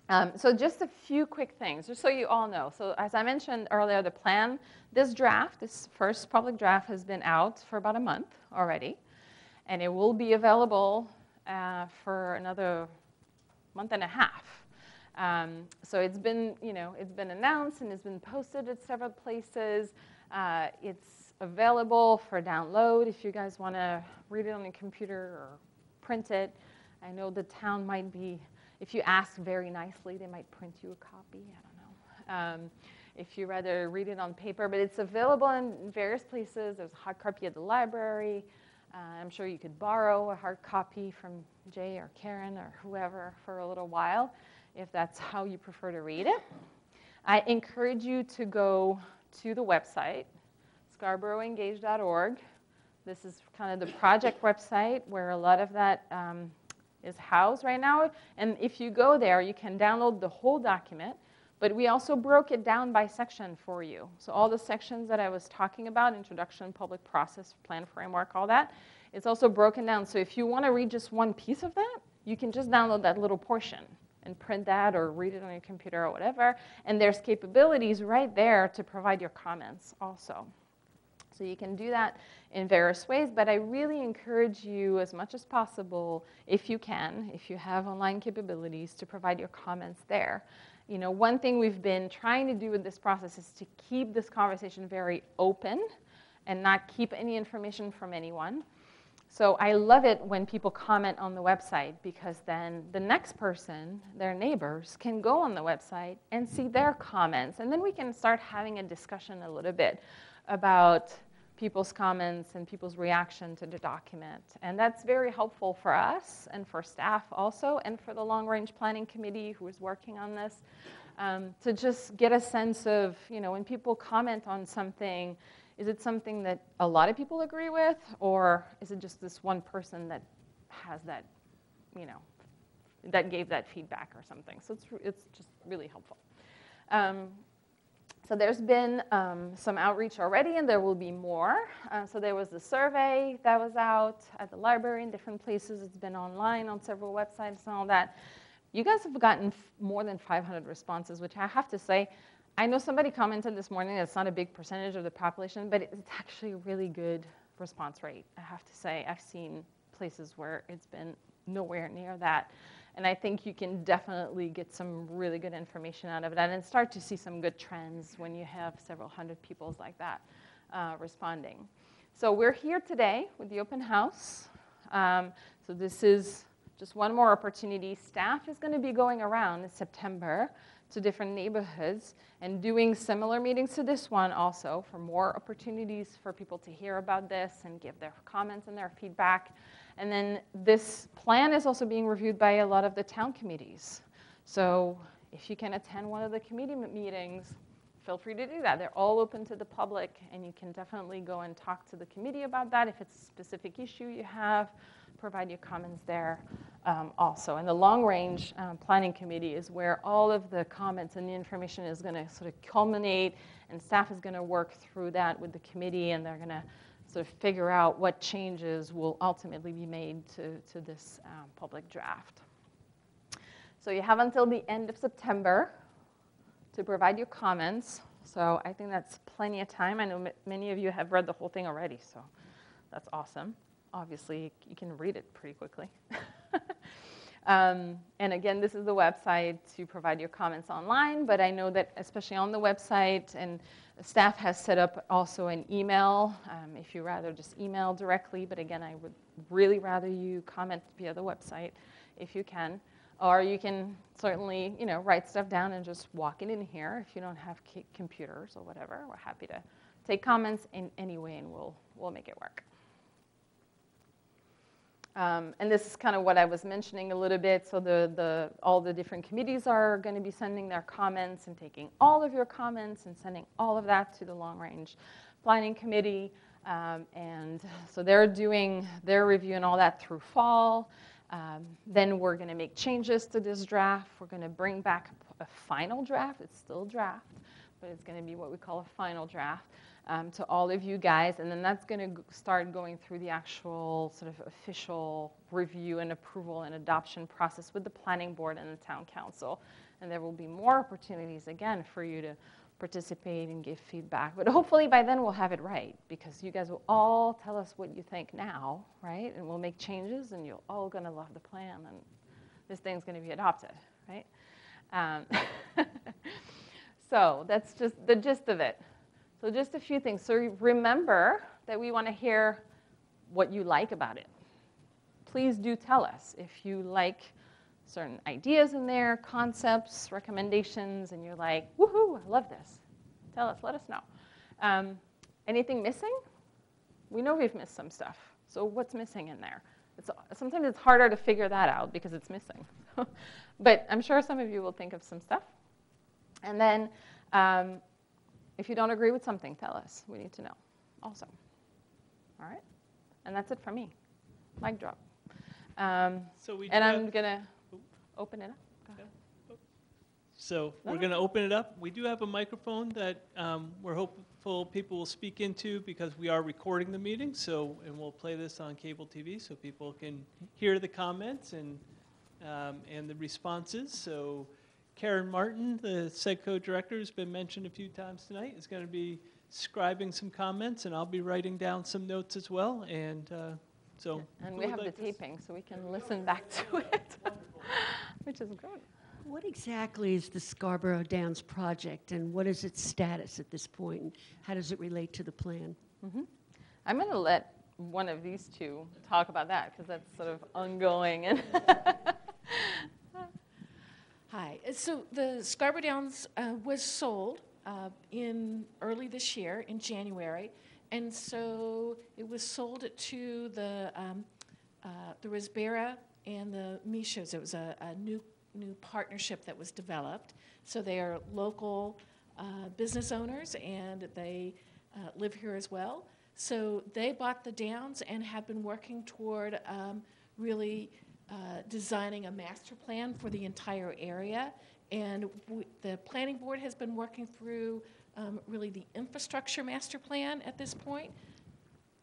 Um, so just a few quick things, just so you all know. So as I mentioned earlier, the plan, this draft, this first public draft has been out for about a month already, and it will be available uh, for another month and a half. Um, so it's been, you know, it's been announced and it's been posted at several places. Uh, it's available for download if you guys want to read it on your computer or print it. I know the town might be, if you ask very nicely, they might print you a copy. I don't know. Um, if you rather read it on paper, but it's available in various places. There's a hard copy at the library. Uh, I'm sure you could borrow a hard copy from Jay or Karen or whoever for a little while if that's how you prefer to read it. I encourage you to go to the website, scarboroughengage.org. This is kind of the project website where a lot of that um, is housed right now. And if you go there, you can download the whole document. But we also broke it down by section for you. So all the sections that I was talking about, introduction, public process, plan framework, all that, it's also broken down. So if you want to read just one piece of that, you can just download that little portion and print that or read it on your computer or whatever. And there's capabilities right there to provide your comments also. So you can do that in various ways, but I really encourage you as much as possible, if you can, if you have online capabilities, to provide your comments there you know, one thing we've been trying to do with this process is to keep this conversation very open and not keep any information from anyone. So I love it when people comment on the website because then the next person, their neighbors, can go on the website and see their comments. And then we can start having a discussion a little bit about people's comments and people's reaction to the document. And that's very helpful for us and for staff also, and for the long range planning committee who is working on this, um, to just get a sense of, you know, when people comment on something, is it something that a lot of people agree with, or is it just this one person that has that, you know, that gave that feedback or something? So it's, it's just really helpful. Um, so there's been um, some outreach already, and there will be more. Uh, so there was the survey that was out at the library in different places. It's been online on several websites and all that. You guys have gotten more than 500 responses, which I have to say, I know somebody commented this morning that it's not a big percentage of the population, but it's actually a really good response rate, I have to say. I've seen places where it's been nowhere near that. And I think you can definitely get some really good information out of that and start to see some good trends when you have several hundred people like that uh, responding. So we're here today with the open house. Um, so this is just one more opportunity. Staff is going to be going around in September to different neighborhoods and doing similar meetings to this one also for more opportunities for people to hear about this and give their comments and their feedback. And then this plan is also being reviewed by a lot of the town committees. So if you can attend one of the committee meetings, feel free to do that. They're all open to the public, and you can definitely go and talk to the committee about that if it's a specific issue you have. Provide your comments there um, also. And the long range um, planning committee is where all of the comments and the information is going to sort of culminate, and staff is going to work through that with the committee, and they're going to sort of figure out what changes will ultimately be made to, to this um, public draft. So you have until the end of September to provide your comments. So I think that's plenty of time. I know many of you have read the whole thing already, so that's awesome. Obviously, you can read it pretty quickly. um, and again, this is the website to provide your comments online, but I know that especially on the website, and staff has set up also an email um, if you rather just email directly, but again, I would really rather you comment via the website if you can. Or you can certainly, you know, write stuff down and just walk it in here if you don't have computers or whatever. We're happy to take comments in any way and we'll, we'll make it work. Um, and this is kind of what I was mentioning a little bit. So the, the, all the different committees are going to be sending their comments and taking all of your comments and sending all of that to the long range planning committee. Um, and so they're doing their review and all that through fall. Um, then we're going to make changes to this draft. We're going to bring back a final draft. It's still draft, but it's going to be what we call a final draft um, to all of you guys. And then that's going to start going through the actual sort of official review and approval and adoption process with the planning board and the town council. And there will be more opportunities, again, for you to participate and give feedback. But hopefully by then we'll have it right because you guys will all tell us what you think now, right? And we'll make changes and you're all going to love the plan and this thing's going to be adopted, right? Um, so that's just the gist of it. So just a few things. So remember that we want to hear what you like about it. Please do tell us if you like certain ideas in there, concepts, recommendations, and you're like, woohoo, I love this. Tell us, let us know. Um, anything missing? We know we've missed some stuff. So what's missing in there? It's, sometimes it's harder to figure that out because it's missing. but I'm sure some of you will think of some stuff. And then um, if you don't agree with something, tell us. We need to know also. All right? And that's it for me. Mic drop. Um, So we and I'm going to open it up. Go. So No, we're no. going to open it up. We do have a microphone that um, we're hopeful people will speak into because we are recording the meeting. So, and we'll play this on cable TV so people can hear the comments and um, and the responses. So, Karen Martin, the SEDCO director, has been mentioned a few times tonight. Is going to be scribing some comments, and I'll be writing down some notes as well. And uh, so, And we have the like to s- taping, so we can listen back to it, which is good. What exactly is the Scarborough Downs project, and what is its status at this point, and how does it relate to the plan? I'm going to let one of these two talk about that because that's sort of ongoing. And Hi. Uh, So the Scarborough Downs uh, was sold uh, in early this year, in January, and so it was sold to the um, uh, the Risbara and the Michauds. It was a, a new new partnership that was developed. So they are local uh, business owners, and they uh, live here as well. So they bought the Downs and have been working toward um, really uh, designing a master plan for the entire area. And w- the planning board has been working through um, really the infrastructure master plan at this point.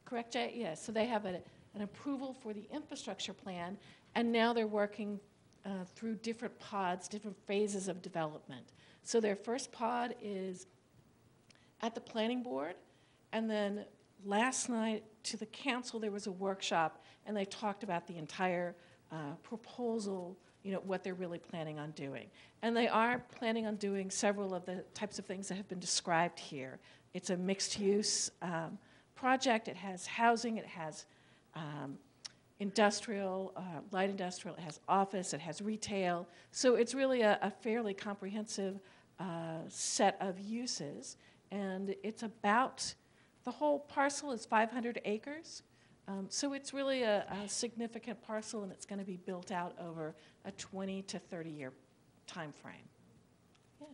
Correct, Jay? Yes. So they have a, an approval for the infrastructure plan, and now they're working uh, through different pods, different phases of development. So their first pod is at the planning board, and then last night to the council there was a workshop, and they talked about the entire uh, proposal. You know what they're really planning on doing, and they are planning on doing several of the types of things that have been described here. It's a mixed-use um, project. It has housing. It has um, industrial, uh, light industrial, it has office, it has retail. So it's really a, a fairly comprehensive uh, set of uses. And it's about, the whole parcel is 500 acres. Um, so it's really a, a significant parcel and it's going to be built out over a 20 to 30 year time frame. Yeah.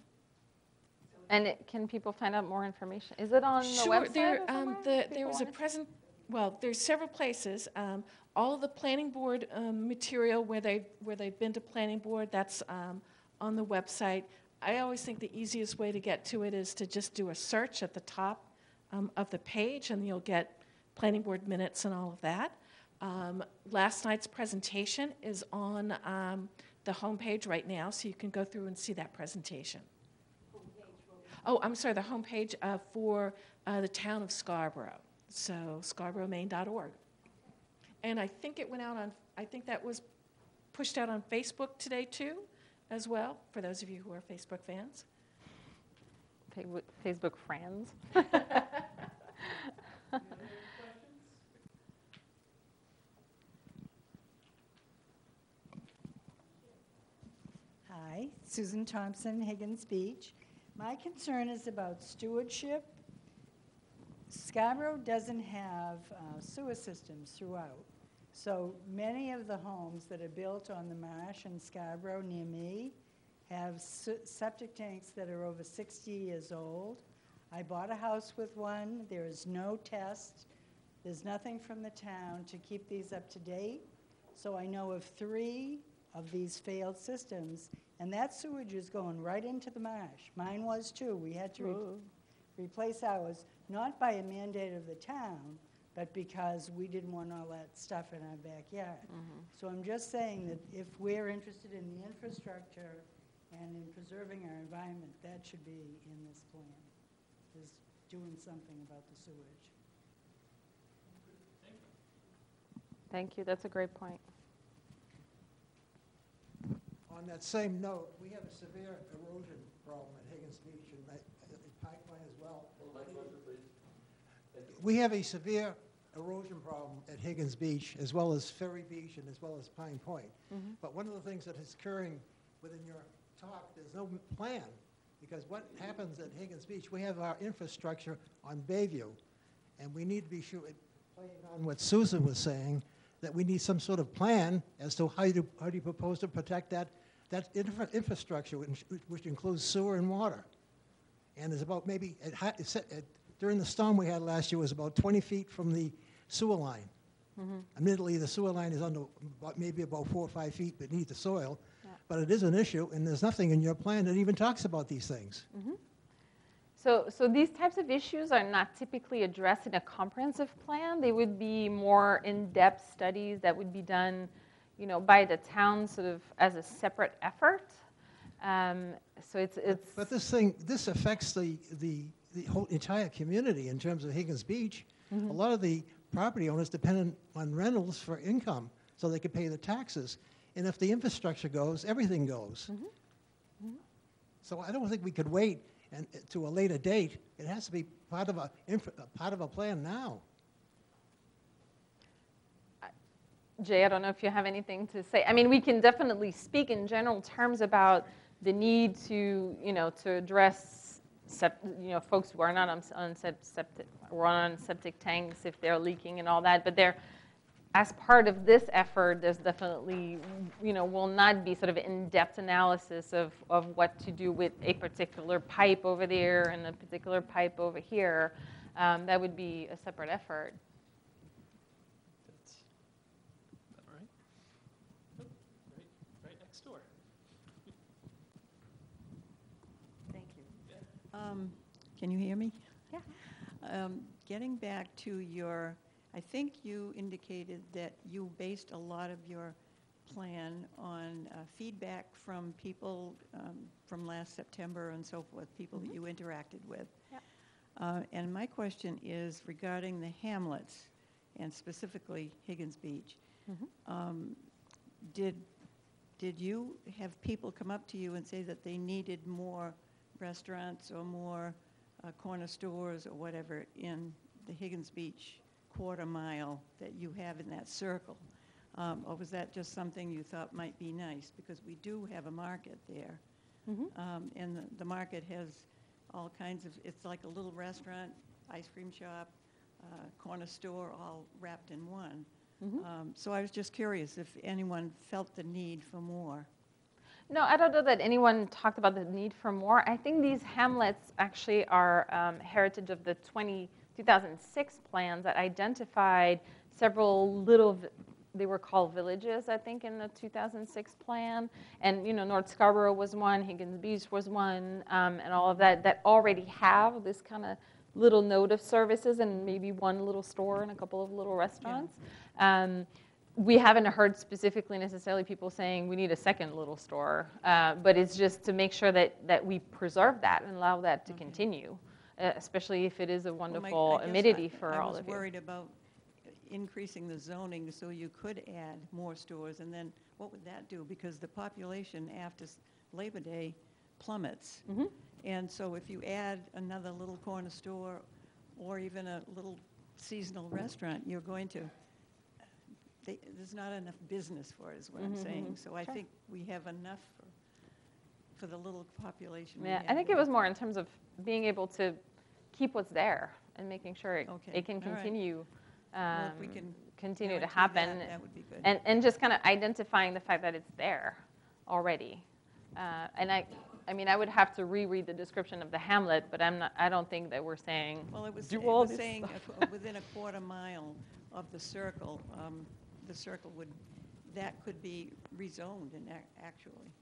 And it, can people find out more information? Is it on the Sure, website there, um, the, there was a present, well, there's several places. Um, all of the planning board, um, material where they, where they've been to planning board, that's, um, on the website. I always think the easiest way to get to it is to just do a search at the top, um, of the page, and you'll get planning board minutes and all of that. Um, last night's presentation is on, um, the homepage right now, so you can go through and see that presentation. Oh, I'm sorry, the homepage uh, for uh, the town of Scarborough, so scarboroughmaine.org. And I think it went out on, I think that was pushed out on Facebook today too, as well, for those of you who are Facebook fans. Facebook friends. Susan Thompson, Higgins Beach. My concern is about stewardship. Scarborough doesn't have uh, sewer systems throughout. So many of the homes that are built on the marsh in Scarborough near me have septic tanks that are over 60 years old. I bought a house with one. There is no test. There's nothing from the town to keep these up to date. So I know of three of these failed systems, and that sewage is going right into the marsh. Mine was too. We had to re- replace ours, not by a mandate of the town, but because we didn't want all that stuff in our backyard. Mm-hmm. So I'm just saying that if we're interested in the infrastructure and in preserving our environment, that should be in this plan, is doing something about the sewage. Thank you, that's a great point. On that same note, we have a severe erosion problem at Higgins Beach and at at Pipeline as well. We have a severe erosion problem at Higgins Beach, as well as Ferry Beach and as well as Pine Point. Mm-hmm. But one of the things that is occurring within your talk, there's no plan, because what happens at Higgins Beach, we have our infrastructure on Bayview, and we need to be sure, playing on what Susan was saying, that we need some sort of plan as to how you, how do you propose to protect that, that infra- infrastructure, which, which includes sewer and water. And it's about maybe, at, hi- it's at- at- during the storm we had last year, it was about 20 feet from the sewer line. Mm-hmm. Admittedly, the sewer line is under, about, maybe about four or five feet beneath the soil, Yeah. but it is an issue, and there's nothing in your plan that even talks about these things. Mm-hmm. So, so these types of issues are not typically addressed in a comprehensive plan. They would be more in-depth studies that would be done, you know, by the town sort of as a separate effort. Um, so it's, it's. But this thing, this affects the, the, the whole entire community in terms of Higgins Beach. Mm-hmm. A lot of the property owners depend on rentals for income, so they can pay the taxes. And if the infrastructure goes, everything goes. Mm-hmm. Mm-hmm. So I don't think we could wait and, to a later date. It has to be part of a part of a plan now. Jay, I don't know if you have anything to say. I mean, we can definitely speak in general terms about the need to, you know, to address, sep- you know, folks who are not on, on septic, or on septic tanks if they're leaking and all that. But there, as part of this effort, there's definitely, you know, will not be sort of in-depth analysis of, of what to do with a particular pipe over there and a particular pipe over here. Um, that would be a separate effort. That's, is that right? Nope, Right, right next door. Thank you. Um, Can you hear me? Yeah. Um, Getting back to your, I think you indicated that you based a lot of your plan on uh, feedback from people um, from last September and so forth, people that you interacted with. Yep. Uh, And my question is regarding the hamlets, and specifically Higgins Beach. Um, Did, did you have people come up to you and say that they needed more restaurants or more uh, corner stores or whatever in the Higgins Beach quarter mile that you have in that circle? Um, Or was that just something you thought might be nice? Because we do have a market there. Um, And the, the market has all kinds of, it's like a little restaurant, ice cream shop, uh, corner store, all wrapped in one. Um, So I was just curious if anyone felt the need for more. No, I don't know that anyone talked about the need for more. I think these hamlets actually are um, heritage of the 20, 2006 plans that identified several little, they were called villages, I think, in the 2006 plan. And, you know, North Scarborough was one, Higgins Beach was one, um, and all of that, that already have this kind of little node of services and maybe one little store and a couple of little restaurants. Um, we haven't heard specifically necessarily people saying we need a second little store, uh, but it's just to make sure that, that we preserve that and allow that to continue, uh, especially if it is a Well, my- wonderful I guess I- amenity for all of you. I was worried about increasing the zoning so you could add more stores, and then what would that do? Because the population after Labor Day plummets. Mhm. And so if you add another little corner store or even a little seasonal restaurant, you're going to, they- there's not enough business for it, is what I'm Mhm, saying. mhm. So I Sure. think we have enough for- for the little population we Yeah, I have think it was more in terms of being able to keep what's there and making sure it, Okay, it can all right. continue, Well, if we um, can continue to guarantee happen. that, That would be good. And, and just kind of identifying the fact that it's there already. Uh, and I, I mean, I would have to reread the description of the hamlet, but I'm not, I don't think that we're saying, Well, it was, do it all was this saying qu- within a quarter mile of the circle, um, the circle would, that could be rezoned in ac- actually.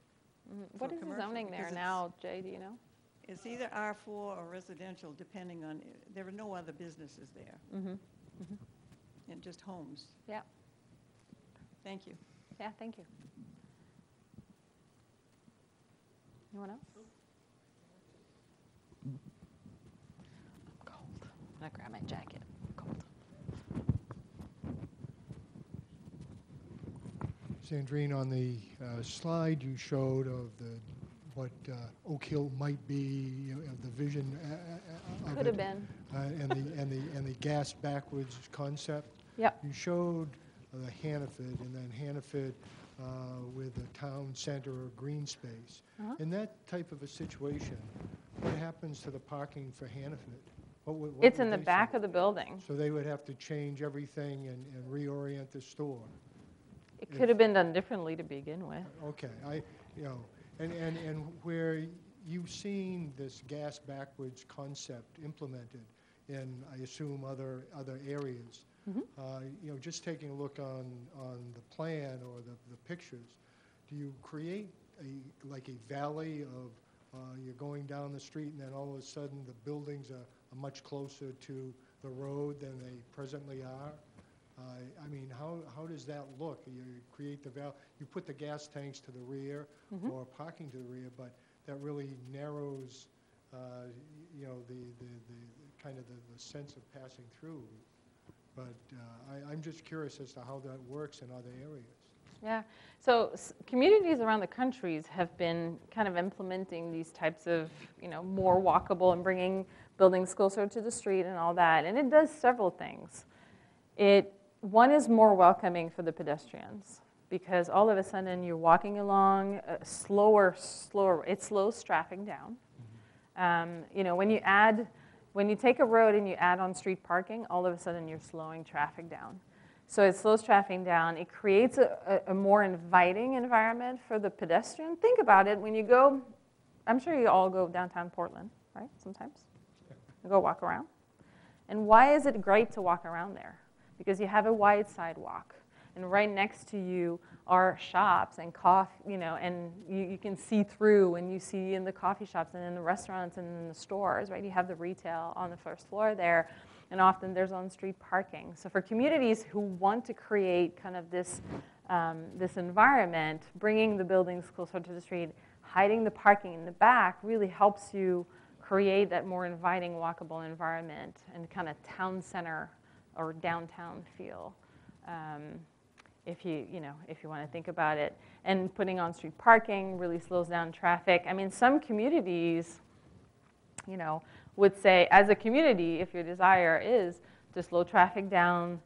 Mhm. what is the commercial, zoning there because it's- now, Jay, do you know? It's either R4 or residential, depending on, there are no other businesses there, Mm-hmm. and just homes. Yeah. Thank you. Yeah, thank you. Anyone else? I'm cold. I'm gonna grab my jacket. I'm cold. Sandrine, on the uh, slide you showed of the, what uh, Oak Hill might be, you know, of the vision uh, uh, of Could have been. uh, And the, and the, and the gas backwards concept. Yep. You showed uh, the Hannaford, and then Hannaford uh, with the town center or green space. Uh-huh. In that type of a situation, what happens to the parking for Hannaford? What would- what It's in the back of the building. So they would have to change everything and and reorient the store? It could have been done differently to begin with. Okay, I, you know, and, and, and where you've seen this gas backwards concept implemented in, I assume, other, other areas, Mhm. uh, you know, just taking a look on, on the plan or the, the pictures, do you create a, like a valley of, uh, you're going down the street and then all of a sudden the buildings are, are much closer to the road than they presently are? Uh, I mean, how, how does that look? You create the val, you put the gas tanks to the rear Mhm. or parking to the rear, but that really narrows, uh, you know, the, the, the, kind of the, the sense of passing through. But uh, I, I'm just curious as to how that works in other areas. Yeah. So s- communities around the countries have been kind of implementing these types of, you know, more walkable and bringing buildings closer to the street and all that. And it does several things. It one is more welcoming for the pedestrians because all of a sudden you're walking along slower, slower. It slows traffic down. Um, you know, when you add, when you take a road and you add on street parking, all of a sudden you're slowing traffic down. So it slows traffic down. It creates a, a, a more inviting environment for the pedestrian. Think about it. When you go, I'm sure you all go downtown Portland, right? Sometimes you go walk around. And why is it great to walk around there? Because you have a wide sidewalk, and right next to you are shops and coffee, you know, and you, you can see through, and you see in the coffee shops and in the restaurants and in the stores, right? You have the retail on the first floor there, and often there's on-street parking. So for communities who want to create kind of this, um, this environment, bringing the buildings closer to the street, hiding the parking in the back really helps you create that more inviting, walkable environment and kind of town center or downtown feel. Um, if you, you know, if you want to think about it. And putting on-street parking really slows down traffic. I mean, some communities, you know, would say, as a community, if your desire is to slow traffic down,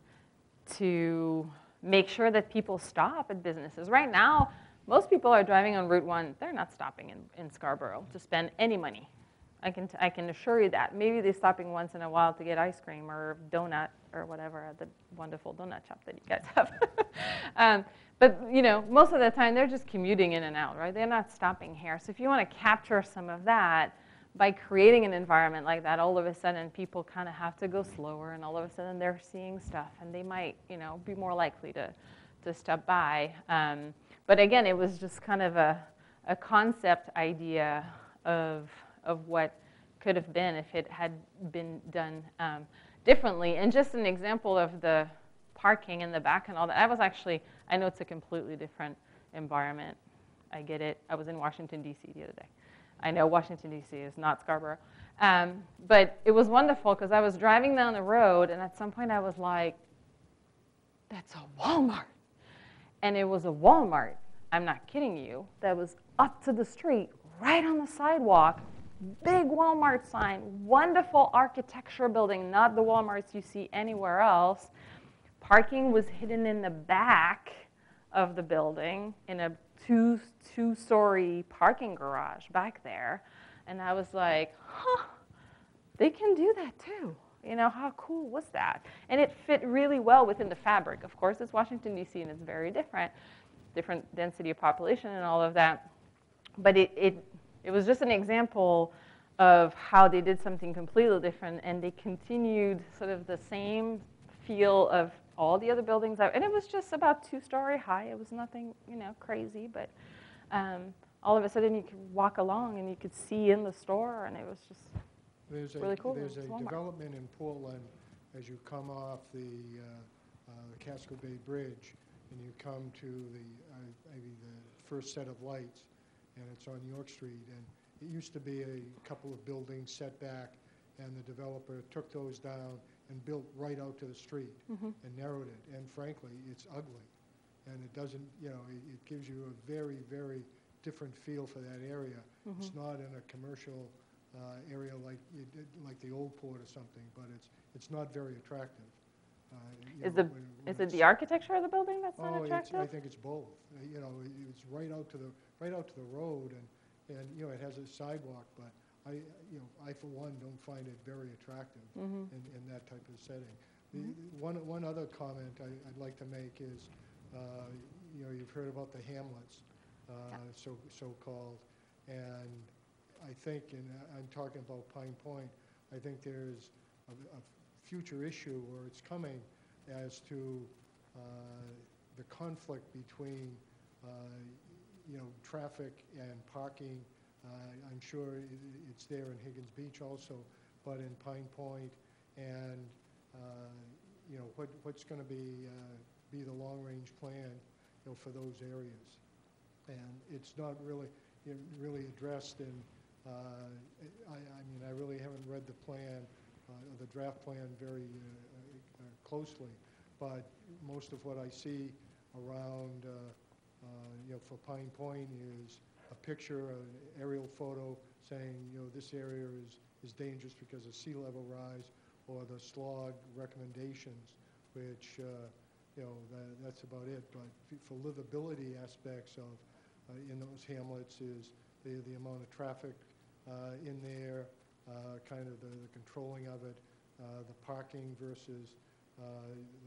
to make sure that people stop at businesses. Right now, most people are driving on Route 1. They're not stopping in, in Scarborough to spend any money. I can, t- I can assure you that. Maybe they're stopping once in a while to get ice cream or donut or whatever at the wonderful donut shop that you guys have. um, but you know, most of the time they're just commuting in and out, right? They're not stopping here. So if you want to capture some of that by creating an environment like that, all of a sudden people kind of have to go slower, and all of a sudden they're seeing stuff, and they might, you know, be more likely to to stop by. Um, but again, it was just kind of a a concept idea of of what could have been if it had been done um, differently. And just an example of the parking in the back and all that. I was actually, I know it's a completely different environment. I get it. I was in Washington, D.C. the other day. I know Washington, D.C. is not Scarborough. Um, but it was wonderful because I was driving down the road, and at some point I was like, that's a Walmart. And it was a Walmart, I'm not kidding you, that was up to the street, right on the sidewalk, big Walmart sign, wonderful architecture building, not the Walmarts you see anywhere else. Parking was hidden in the back of the building in a two, two-story parking garage back there. And I was like, huh, they can do that too. You know, how cool was that? And it fit really well within the fabric. Of course, it's Washington, D.C., and it's very different, different density of population and all of that. But it, it, it was just an example of how they did something completely different, and they continued sort of the same feel of all the other buildings. And it was just about two-story high. It was nothing, you know, crazy, but um, all of a sudden you could walk along and you could see in the store, and it was just There's a, Really cool. there's a Walmart. development in Portland as you come off the uh, uh, the Casco Bay Bridge and you come to the, uh, maybe the first set of lights, and it's on York Street. And it used to be a couple of buildings set back, and the developer took those down and built right out to the street Mm-hmm. and narrowed it. And frankly, it's ugly. And it doesn't, you know, it, it gives you a very, very different feel for that area. Mm-hmm. It's not in a commercial uh, area like, like the old port or something, but it's, it's not very attractive. Uh, you Is know, the- when- when Is it it's- the architecture of the building that's not Oh, it's, I attractive? think it's both. Uh, You know, it's right out to the, right out to the road, and, and, you know, it has a sidewalk, but I, you know, I for one don't find it very attractive Mhm. in, in that type of setting. The, one, one other comment I, I'd like to make is, uh, you know, you've heard about the hamlets, uh, so, so-called, and I think, and I- I'm talking about Pine Point, I think there's a, a future issue, or it's coming, as to uh, the conflict between, uh, you know, traffic and parking. Uh, I'm sure it's there in Higgins Beach also, but in Pine Point, and, uh, you know, what, what's going to be, uh, be the long-range plan, you know, for those areas. And it's not really, really addressed in, uh, I, I mean, I really haven't read the plan, the draft plan very uh, uh, closely, but most of what I see around, uh, uh, you know, for Pine Point is a picture, an aerial photo saying, you know, this area is, is dangerous because of sea level rise, or the slog recommendations, which, uh, you know, that, that's about it. But for livability aspects of, uh, in those hamlets is the, the amount of traffic uh, in there, uh, kind of the, the controlling of it, uh, the parking versus uh,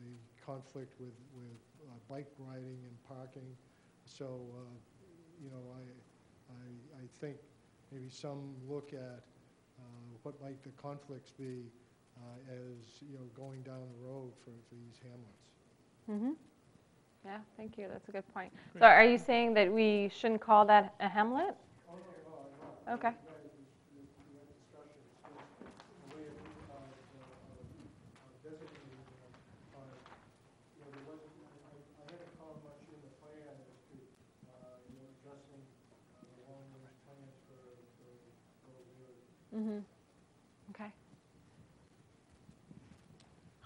the conflict with, with uh, bike riding and parking. So, uh, you know, I, I, I think maybe some look at uh, what might the conflicts be uh, as, you know, going down the road for, for these hamlets. Mm -hmm. Yeah, thank you, that's a good point. So are you saying that we shouldn't call that a hamlet? Okay. Mm-hmm. Okay.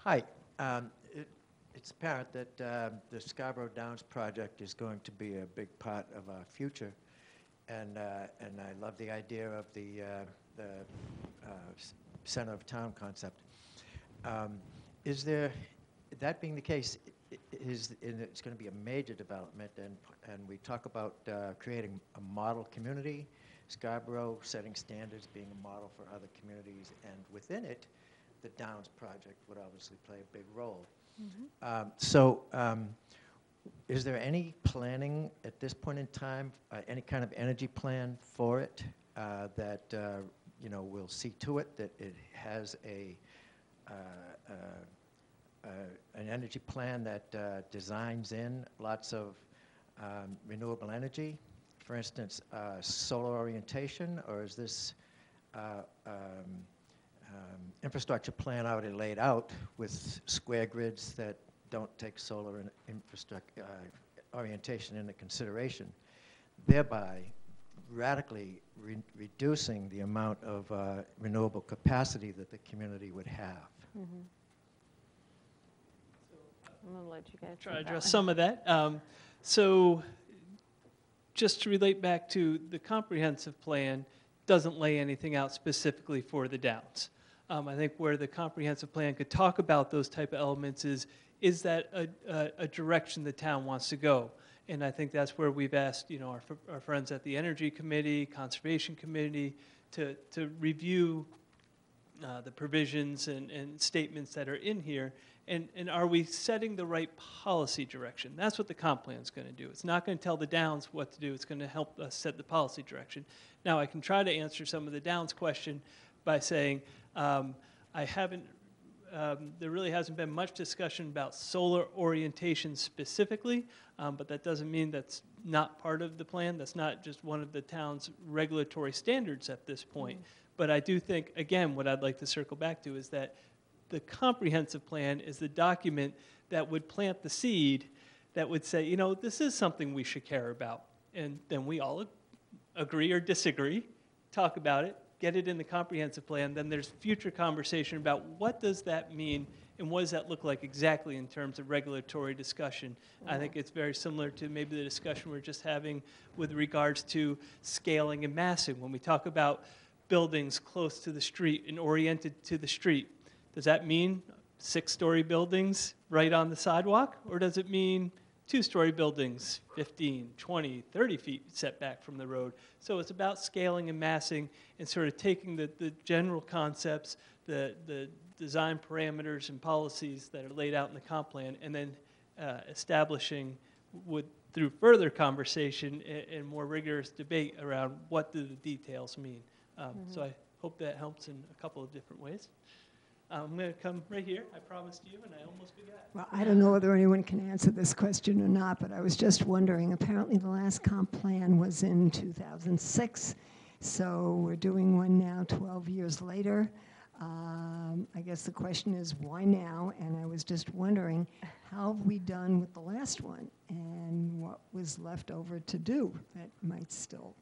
Hi. Um, it- It's apparent that um, the Scarborough Downs project is going to be a big part of our future, and, uh, and I love the idea of the, uh, the uh, center of town concept. Um, Is there, that being the case, is, it's going to be a major development, and, and we talk about uh, creating a model community, Scarborough setting standards, being a model for other communities, and within it, the Downs project would obviously play a big role. Um, So um, Is there any planning at this point in time, uh, any kind of energy plan for it uh, that, uh, you know, will see to it that it has a, uh, uh, uh, an energy plan that uh, designs in lots of um, renewable energy? For instance, uh, solar orientation, or is this uh, um, um, infrastructure plan already laid out with square grids that don't take solar in- infrastructure uh, orientation into consideration, thereby radically re- reducing the amount of uh, renewable capacity that the community would have. I'm gonna let you guys. try to address some of that. Um, So just to relate back to the comprehensive plan, doesn't lay anything out specifically for the downs. Um, I think where the comprehensive plan could talk about those type of elements is, is that a, a, a direction the town wants to go? And I think that's where we've asked, you know, our, our friends at the Energy Committee, Conservation Committee, to, to review uh, the provisions and, and statements that are in here, and, and are we setting the right policy direction? That's what the comp plan is going to do. It's not going to tell the Downs what to do, it's going to help us set the policy direction. Now, I can try to answer some of the Downs question by saying, um, I haven't, um, there really hasn't been much discussion about solar orientation specifically, um, but that doesn't mean that's not part of the plan. That's not just one of the town's regulatory standards at this point. But I do think, again, what I'd like to circle back to is that the comprehensive plan is the document that would plant the seed that would say, you know, this is something we should care about. And then we all ag- agree or disagree, talk about it, get it in the comprehensive plan, then there's future conversation about what does that mean and what does that look like exactly in terms of regulatory discussion. I think it's very similar to maybe the discussion we're just having with regards to scaling and massing. When we talk about buildings close to the street and oriented to the street, does that mean six-story buildings right on the sidewalk? Or does it mean two-story buildings 15, 20, 30 feet setback from the road? So it's about scaling and massing and sort of taking the, the general concepts, the, the design parameters and policies that are laid out in the comp plan, and then uh, establishing with, through further conversation and, and more rigorous debate around what do the details mean. Um, So I hope that helps in a couple of different ways. I'm going to come right here. I promised you, and I almost forgot. Well, I don't know whether anyone can answer this question or not, but I was just wondering, apparently the last comp plan was in 2006, so we're doing one now 12 years later. Um, I guess the question is, why now? And I was just wondering, how have we done with the last one? And what was left over to do that might still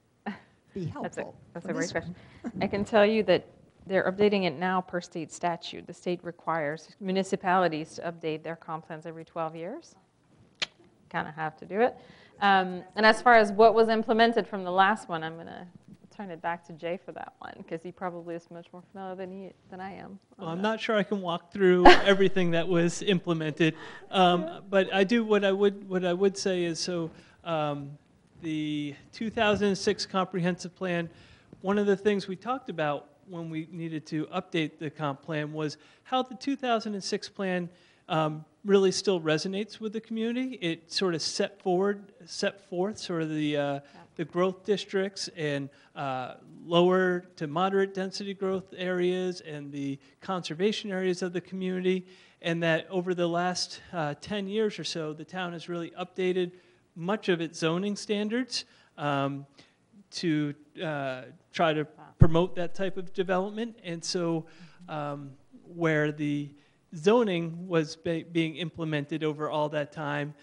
be That's a, helpful that's a great one? question. I can tell you that they're updating it now per state statute. The state requires municipalities to update their comp plans every 12 years. Kind of have to do it. Um, And as far as what was implemented from the last one, I'm going to turn it back to Jay for that one, because he probably is much more familiar than he, than I am. Well, I'm that. not sure I can walk through everything that was implemented, um, but I do, what I would, what I would say is, so, um, the 2006 comprehensive plan, one of the things we talked about when we needed to update the comp plan was how the 2006 plan um, really still resonates with the community. It sort of set forward, set forth sort of the, uh, the growth districts and uh, lower to moderate density growth areas and the conservation areas of the community. And that over the last uh, 10 years or so, the town has really updated much of its zoning standards um, to uh, try to promote that type of development. And so, um, where the zoning was be- being implemented over all that time,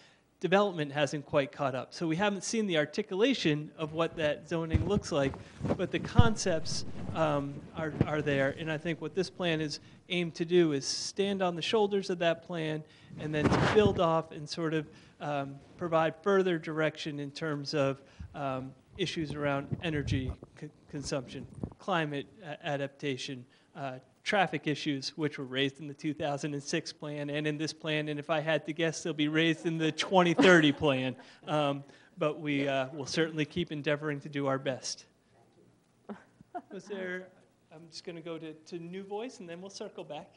development hasn't quite caught up. So we haven't seen the articulation of what that zoning looks like, but the concepts um, are, are there. And I think what this plan is aimed to do is stand on the shoulders of that plan and then to build off and sort of um, provide further direction in terms of um, issues around energy c- consumption, climate a- adaptation, uh, traffic issues, which were raised in the 2006 plan and in this plan, and if I had to guess, they'll be raised in the 2030 plan. Um, But we uh, will certainly keep endeavoring to do our best. Was there, I'm just going to go to, to new voice, and then we'll circle back.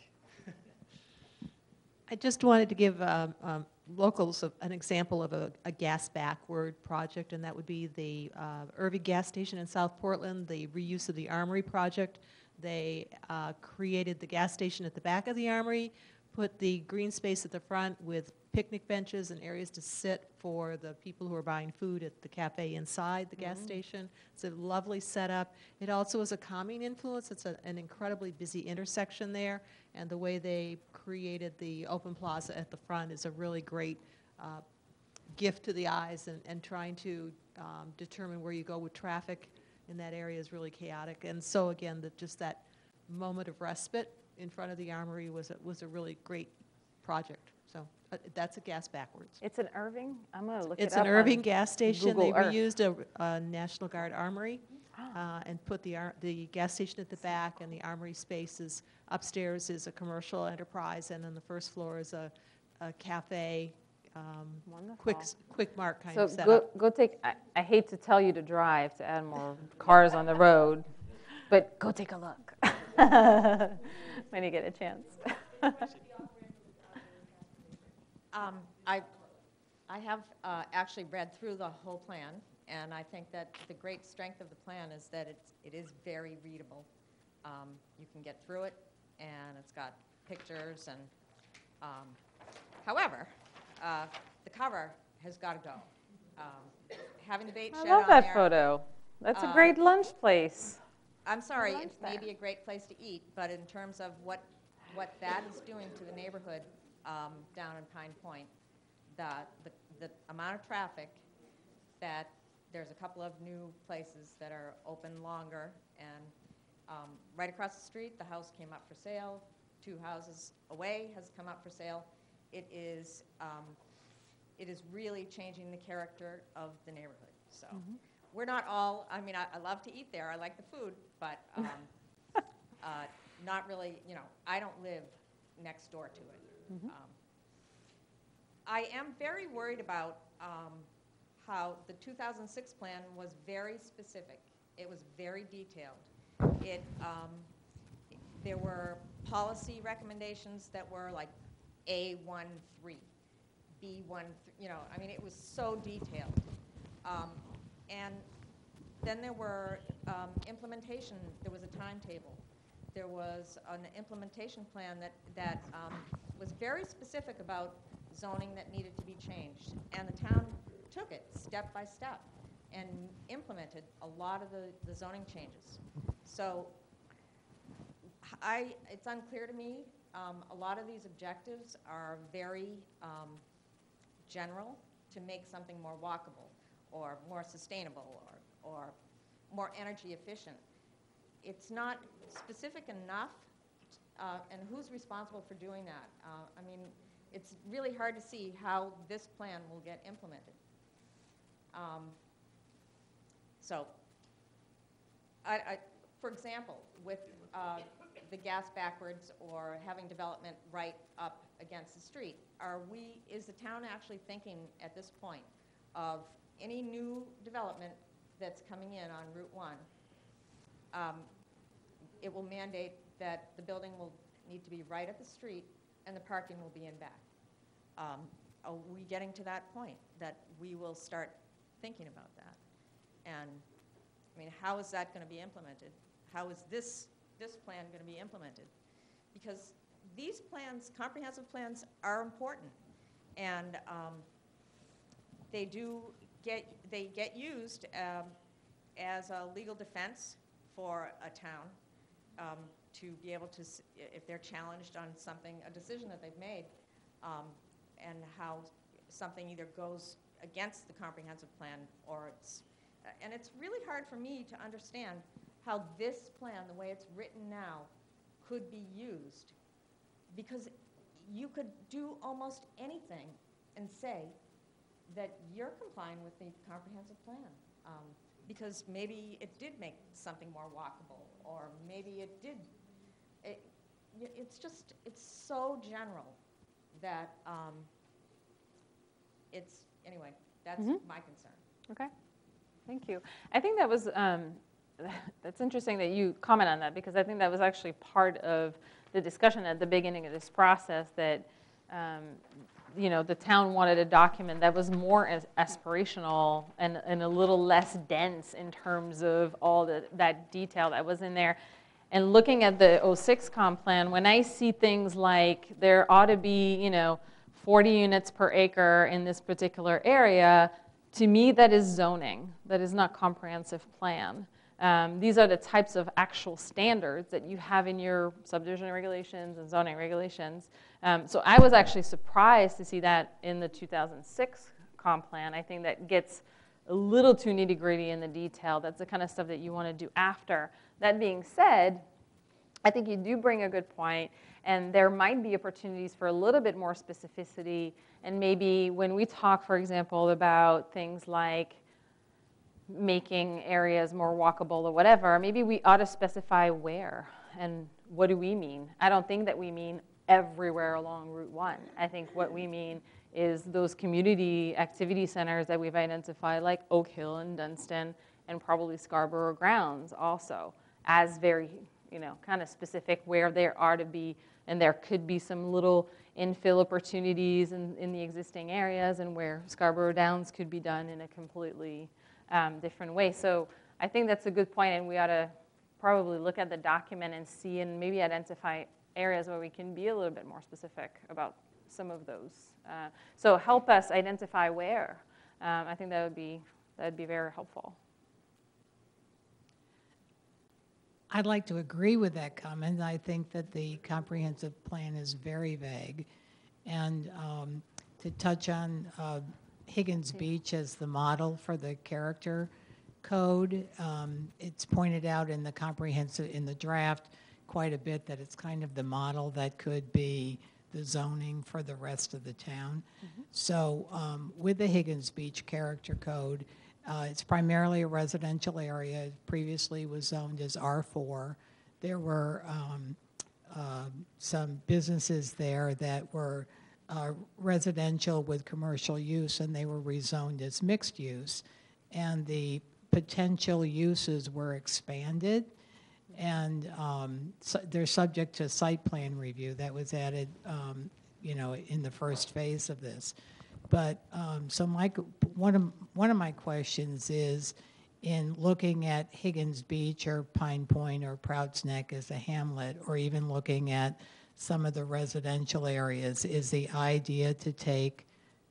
I just wanted to give um, um, locals of- an example of a, a gas backward project, and that would be the uh, Irving Gas Station in South Portland, the reuse of the Armory project. They uh, created the gas station at the back of the Armory, put the green space at the front with picnic benches and areas to sit for the people who are buying food at the cafe inside the gas station. It's a lovely setup. It also is a calming influence. It's a, an incredibly busy intersection there, and the way they created the open plaza at the front is a really great uh, gift to the eyes, and, and trying to um, determine where you go with traffic in that area is really chaotic. And so again, that just that moment of respite in front of the armory was a, was a really great project. So uh, that's a gas backwards. It's an Irving? I'm going to look it up. It's an Irving gas station. They Google Earth. reused a, a National Guard armory. Uh, and put the, ar- the gas station at the back and the armory spaces. Upstairs is a commercial enterprise and then the first floor is a, a cafe, um, quick, Wonderful. quick mart kind So of go, setup. go take, I, I hate to tell you to drive to add more cars on the road, but go take a look when you get a chance. Um, I, I have uh, actually read through the whole plan, and I think that the great strength of the plan is that it's, it is very readable. Um, You can get through it, and it's got pictures and, um, however, uh, the cover has got to go. Um, Having the bait I shed love on that there- photo. That's a great lunch place. I'm sorry, lunch it may be a great place to eat, but in terms of what, what that is doing to the neighborhood um, down in Pine Point, the, the, the amount of traffic that, there's a couple of new places that are open longer, and um, right across the street, the house came up for sale, two houses away has come up for sale. It is, um, it is really changing the character of the neighborhood, so. We're not all, I mean, I, I love to eat there, I like the food, but um, uh, not really, you know, I don't live next door to it. Um, I am very worried about um, how the 2006 plan was very specific. It was very detailed. It, um, there were policy recommendations that were like A13, B1, you know, I mean, it was so detailed. Um, And then there were um, implementation, there was a timetable. There was an implementation plan that, that um, was very specific about zoning that needed to be changed. And the town took it step by step and implemented a lot of the, the zoning changes. So I, it's unclear to me, um, a lot of these objectives are very um, general to make something more walkable or more sustainable or, or more energy efficient. It's not specific enough, uh, and who's responsible for doing that? Uh, I mean, it's really hard to see how this plan will get implemented. Um, So, I, I, for example, with uh, the gas backwards or having development right up against the street, are we, is the town actually thinking at this point of any new development that's coming in on Route 1? um, It will mandate that the building will need to be right at the street and the parking will be in back. Um, Are we getting to that point, that we will start thinking about that? And, I mean, how is that going to be implemented? How is this, this plan going to be implemented? Because these plans, comprehensive plans, are important. And um, they do get, they get used um, as a legal defense for a town um, to be able to, if they're challenged on something, a decision that they've made, um, and how something either goes against the comprehensive plan or it's, and it's really hard for me to understand how this plan, the way it's written now, could be used. Because you could do almost anything and say that you're complying with the comprehensive plan. Um, Because maybe it did make something more walkable, or maybe it did, it, it's just, it's so general that um, it's, anyway, that's Mhm. my concern. Okay, thank you. I think that was, um, that's interesting that you comment on that, because I think that was actually part of the discussion at the beginning of this process, that um, you know, the town wanted a document that was more as aspirational and, and a little less dense in terms of all the, that detail that was in there. And looking at the 06 comp plan, when I see things like there ought to be, you know, 40 units per acre in this particular area, to me, that is zoning. That is not comprehensive plan. Um, these are the types of actual standards that you have in your subdivision regulations and zoning regulations. Um, so I was actually surprised to see that in the 2006 comp plan. I think that gets a little too nitty gritty in the detail. That's the kind of stuff that you want to do after. That being said, I think you do bring a good point, and there might be opportunities for a little bit more specificity. And maybe when we talk, for example, about things like making areas more walkable or whatever, maybe we ought to specify where and what do we mean. I don't think that we mean everywhere along Route 1. I think what we mean is those community activity centers that we've identified, like Oak Hill and Dunstan, and probably Scarborough Downs also, as very, you know, kind of specific where there are to be, and there could be some little infill opportunities in, in the existing areas, and where Scarborough Downs could be done in a completely um, different way. So I think that's a good point, and we ought to probably look at the document and see and maybe identify areas where we can be a little bit more specific about some of those. Uh, so help us identify where. Um, I think that would be that would be very helpful. I'd like to agree with that comment. I think that the comprehensive plan is very vague. And um, to touch on uh, Higgins Beach as the model for the character code, um, it's pointed out in the comprehensive, in the draft, quite a bit that it's kind of the model that could be the zoning for the rest of the town. So um, with the Higgins Beach Character Code, uh, it's primarily a residential area. It Previously was zoned as R4. There were um, uh, some businesses there that were uh, residential with commercial use, and they were rezoned as mixed use. And the potential uses were expanded, and um, they're subject to site plan review. That was added, um, you know, in the first phase of this. But um, so my one of one of my questions is, in looking at Higgins Beach or Pine Point or Prouts Neck as a hamlet, or even looking at some of the residential areas, is the idea to take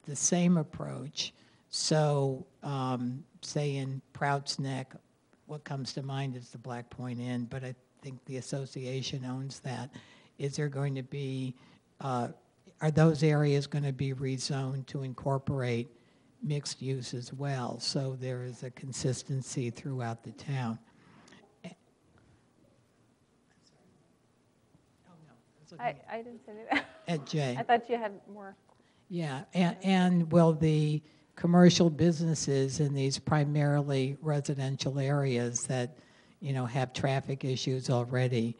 the same approach? So, um, say in Prouts Neck, what comes to mind is the Black Point Inn, but I think the association owns that. Is there going to be, uh, are those areas going to be rezoned to incorporate mixed use as well? So there is a consistency throughout the town. I, I didn't say that. At Jay. I thought you had more. Yeah, and, and will the commercial businesses in these primarily residential areas that, you know, have traffic issues already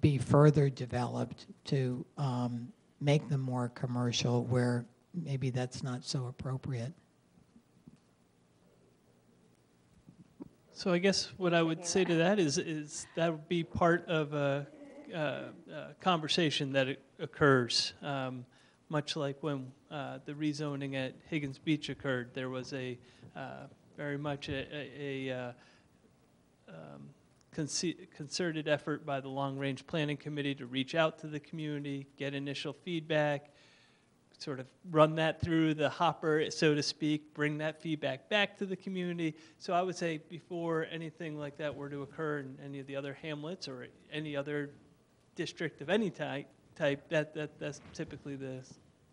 be further developed to um, make them more commercial where maybe that's not so appropriate? So I guess what I would say to that is, is that would be part of a, uh, uh conversation that occurs. Um, much like when uh, the rezoning at Higgins Beach occurred, there was a uh, very much a, a, a uh, um, conce- concerted effort by the Long Range Planning Committee to reach out to the community, get initial feedback, sort of run that through the hopper, so to speak, bring that feedback back to the community. So I would say before anything like that were to occur in any of the other hamlets or any other district of any type, type that, that that's typically the,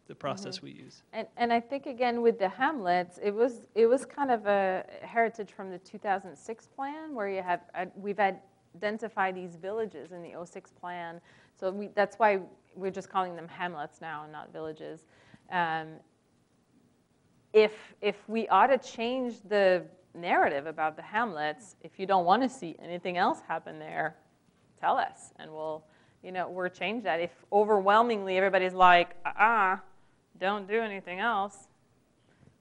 the process we use. And, and I think again with the hamlets, it was it was kind of a heritage from the 2006 plan where you have uh, we've identified these villages in the 06 plan. So we, that's why we're just calling them hamlets now and not villages. Um, if if we ought to change the narrative about the hamlets, if you don't want to see anything else happen there, tell us and we'll you know we'll change that. If overwhelmingly everybody's like ah. Uh-uh, don't do anything else,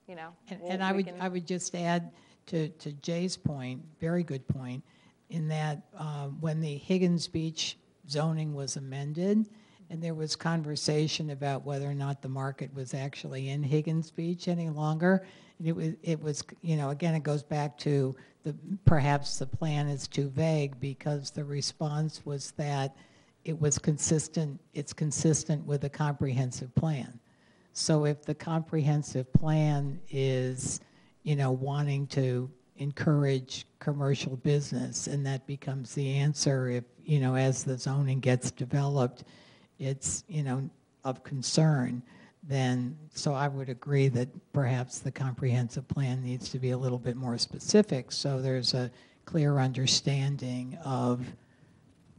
you know. And, we'll- and I would, can- I would just add to, to Jay's point, very good point, in that uh, when the Higgins Beach zoning was amended, and there was conversation about whether or not the market was actually in Higgins Beach any longer. And it was, it was, you know, again, it goes back to the, perhaps the plan is too vague because the response was that it was consistent, it's consistent with a comprehensive plan. So if the comprehensive plan is, you know, wanting to encourage commercial business, and that becomes the answer if, you know, as the zoning gets developed, it's, you know, of concern, then, so I would agree that perhaps the comprehensive plan needs to be a little bit more specific, so there's a clear understanding of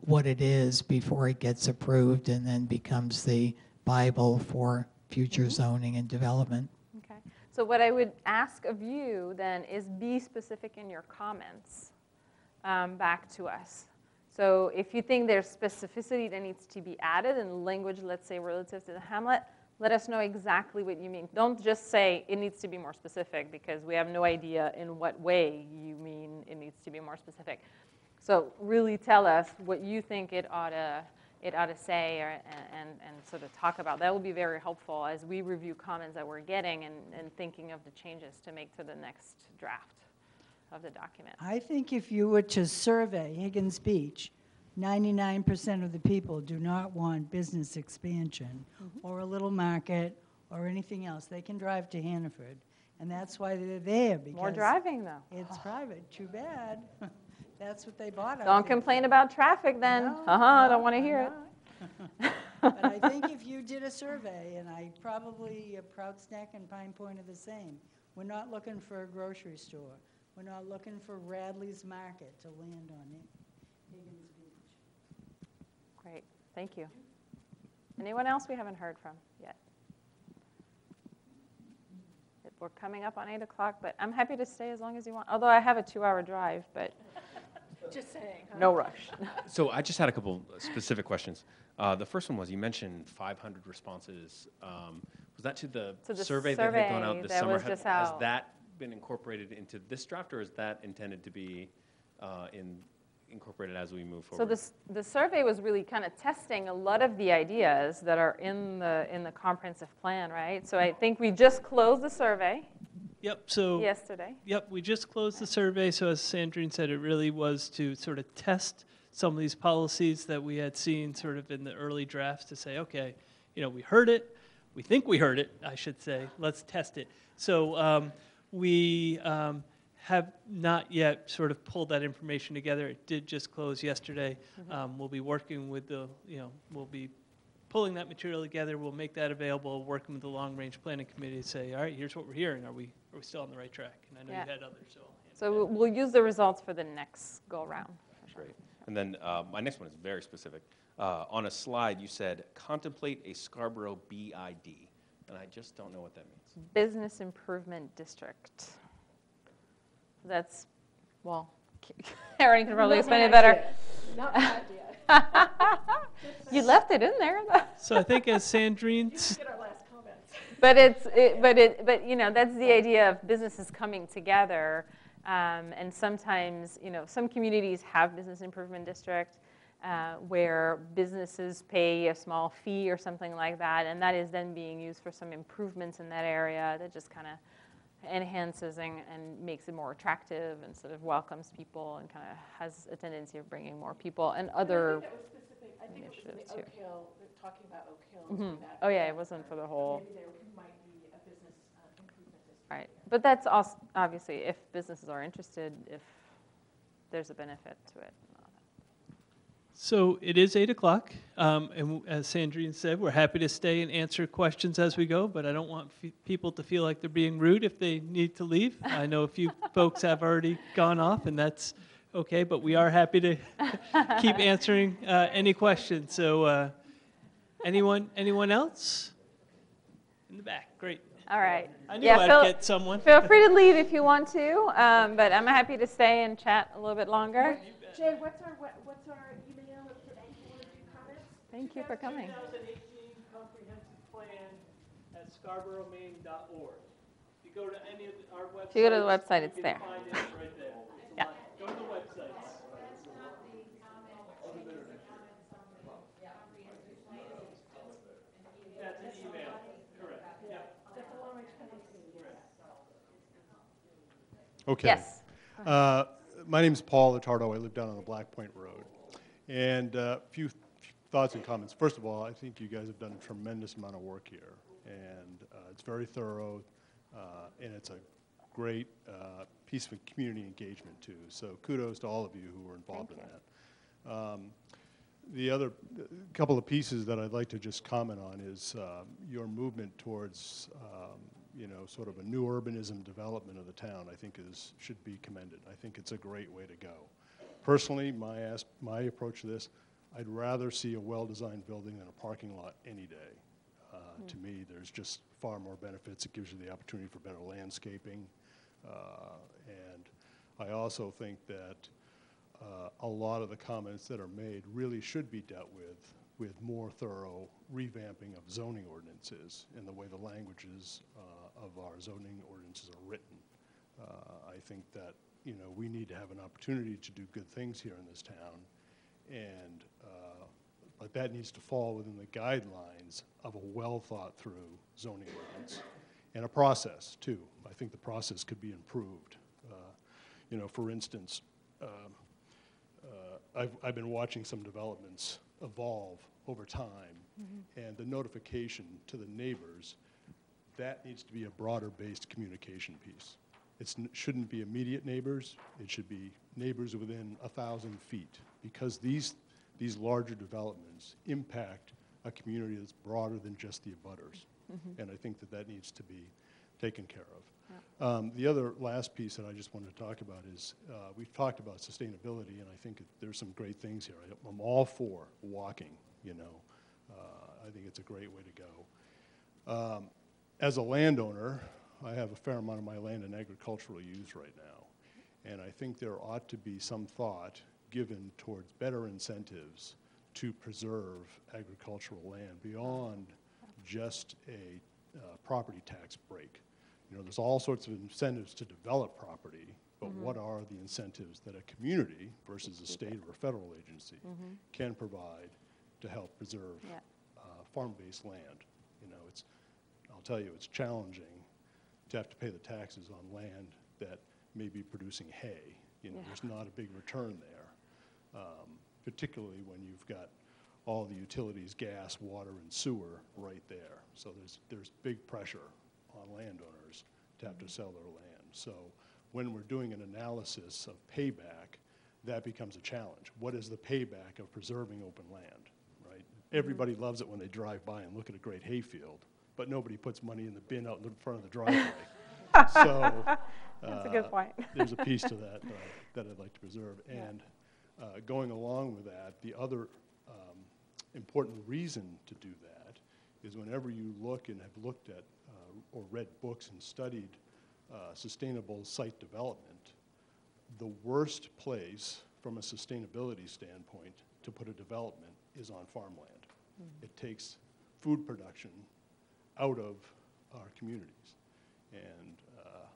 what it is before it gets approved and then becomes the Bible for future zoning and development. Okay. So what I would ask of you then is be specific in your comments um, back to us. So if you think there's specificity that needs to be added in language, let's say relative to the Hamlet, let us know exactly what you mean. Don't just say it needs to be more specific because we have no idea in what way you mean it needs to be more specific. So really tell us what you think it ought to, it ought to say or, and, and sort of talk about. That will be very helpful as we review comments that we're getting and, and thinking of the changes to make to the next draft of the document. I think if you were to survey Higgins Beach, 99% of the people do not want business expansion mm-hmm. or a little market or anything else. They can drive to Hannaford, and that's why they're there because More driving though. It's private. Too bad. That's what they bought Don't complain about traffic then. No, Uh-huh, I no, don't want to hear it. But I think if you did a survey, and I probably, uh, Prouts Neck and Pine Point are the same, we're not looking for a grocery store. We're not looking for Radley's Market to land on it. Higgins Beach. Great, thank you. Anyone else we haven't heard from yet? We're coming up on 8 o'clock, but I'm happy to stay as long as you want, although I have a two-hour drive, but Just saying. huh? no rush. So I just had a couple specific questions. Uh, the first one was you mentioned 500 responses. Um, was that to the, To the survey, that had gone out this that summer? was just Has out. that been incorporated into this draft, or is that intended to be uh, in, incorporated as we move So forward? this, the survey was really kind of testing a lot of the ideas that are in the, in the comprehensive plan, right? So I think we just closed the survey Yep, so. yesterday. Yep, we just closed the survey, so as Sandrine said, it really was to sort of test some of these policies that we had seen sort of in the early drafts to say, okay, you know, we heard it, we think we heard it, I should say, let's test it. So um, we um, have not yet sort of pulled that information together. It did just close yesterday. Um, We'll be working with the, you know, we'll be pulling that material together, we'll make that available, working with the long-range planning committee to say, all right, here's what we're hearing, are we, are we still on the right track? And I know Yeah. you had others, so. So we'll- we'll use the results for the next go-round. for sure. Great. And then uh, my next one is very specific. Uh, on a slide, you said contemplate a Scarborough BID, and I just don't know what that means. Business Improvement District. That's, well, Erin can probably explain it better. Not my idea. You left it in there. So I think as Sandrine, s- Get our last comments. But it's, it, but it, but you know, that's the idea of businesses coming together. Um, and sometimes, you know, some communities have business improvement district uh, where businesses pay a small fee or something like that, and that is then being used for some improvements in that area that just kind of enhances and, and makes it more attractive and sort of welcomes people and kind of has a tendency of bringing more people and other. I think that was specific, I think it was initiatives, the too. Oak Hill, talking about Oak Hill. Mhm. that. Oh yeah, it wasn't for the whole. Maybe there might be a business uh, improvement district. Right, but that's also, obviously, if businesses are interested, if there's a benefit to it. and all that. so it is eight o'clock, um, and as Sandrine said, we're happy to stay and answer questions as we go, but I don't want fe- people to feel like they're being rude if they need to leave. I know a few folks have already gone off, and that's okay, but we are happy to keep answering uh, any questions. So, uh, anyone, anyone else? In the back, great. All right. I knew Yeah, I'd feel- get someone. Feel free to leave if you want to, um, but I'm happy to stay and chat a little bit longer. Jay, what's our, what- what's our email if you want to do comments? Thank you for coming. 2018 comprehensive plan at scarboroughmaine.org. If you go to any of the- our websites. If you go to the website, it's there. it right there. Yeah. Go to the websites. Okay. Yes. Uh, My name's Paul Attardo. I live down on the Black Point Road. And a few thoughts and comments. First of all, I think you guys have done a tremendous amount of work here. And uh, it's very thorough, uh, and it's a great uh, piece of community engagement, too. So kudos to all of you who were involved in Thank that. Um, The other uh, couple of pieces that I'd like to just comment on is um, your movement towards, you know, sort of a new urbanism development of the town, I think is, should be commended. I think it's a great way to go. Personally, my, as- my approach to this, I'd rather see a well-designed building than a parking lot any day. Uh, To me, there's just far more benefits. It gives you the opportunity for better landscaping. Uh, And I also think that uh, a lot of the comments that are made really should be dealt with, with more thorough revamping of zoning ordinances and the way the languages uh, of our zoning ordinances are written. Uh, I think that, you know, we need to have an opportunity to do good things here in this town, and, uh, but that needs to fall within the guidelines of a well-thought-through zoning ordinance, and a process, too. I think the process could be improved. Uh, You know, for instance, um, uh, I've, I've been watching some developments evolve over time, and the notification to the neighbors, that needs to be a broader-based communication piece. It shouldn't be immediate neighbors, it should be neighbors within a thousand feet, because these, these larger developments impact a community that's broader than just the abutters. And I think that that needs to be taken care of. Um, The other last piece that I just wanted to talk about is, uh, we've talked about sustainability, and I think there's some great things here. I- I'm all for walking, you know. Uh, I think it's a great way to go. Um, As a landowner, I have a fair amount of my land in agricultural use right now. And I think there ought to be some thought given towards better incentives to preserve agricultural land beyond just a uh, property tax break. You know, there's all sorts of incentives to develop property, but what are the incentives that a community versus a state or a federal agency can provide to help preserve Yeah. uh, farm-based land? You know, it's, I'll tell you, it's challenging to have to pay the taxes on land that may be producing hay. You know, Yeah. there's not a big return there, um, particularly when you've got all the utilities, gas, water, and sewer right there. So there's, there's big pressure on landowners to have to sell their land. So when we're doing an analysis of payback, that becomes a challenge. What is the payback of preserving open land, right? Everybody loves it when they drive by and look at a great hayfield, but nobody puts money in the bin out in front of the driveway. So. That's a good uh, point. There's a piece to that that I'd like to preserve. And uh, going along with that, the other um, important reason to do that is whenever you look and have looked at uh, or read books and studied uh, sustainable site development, the worst place from a sustainability standpoint to put a development is on farmland. It takes food production out of our communities. And uh,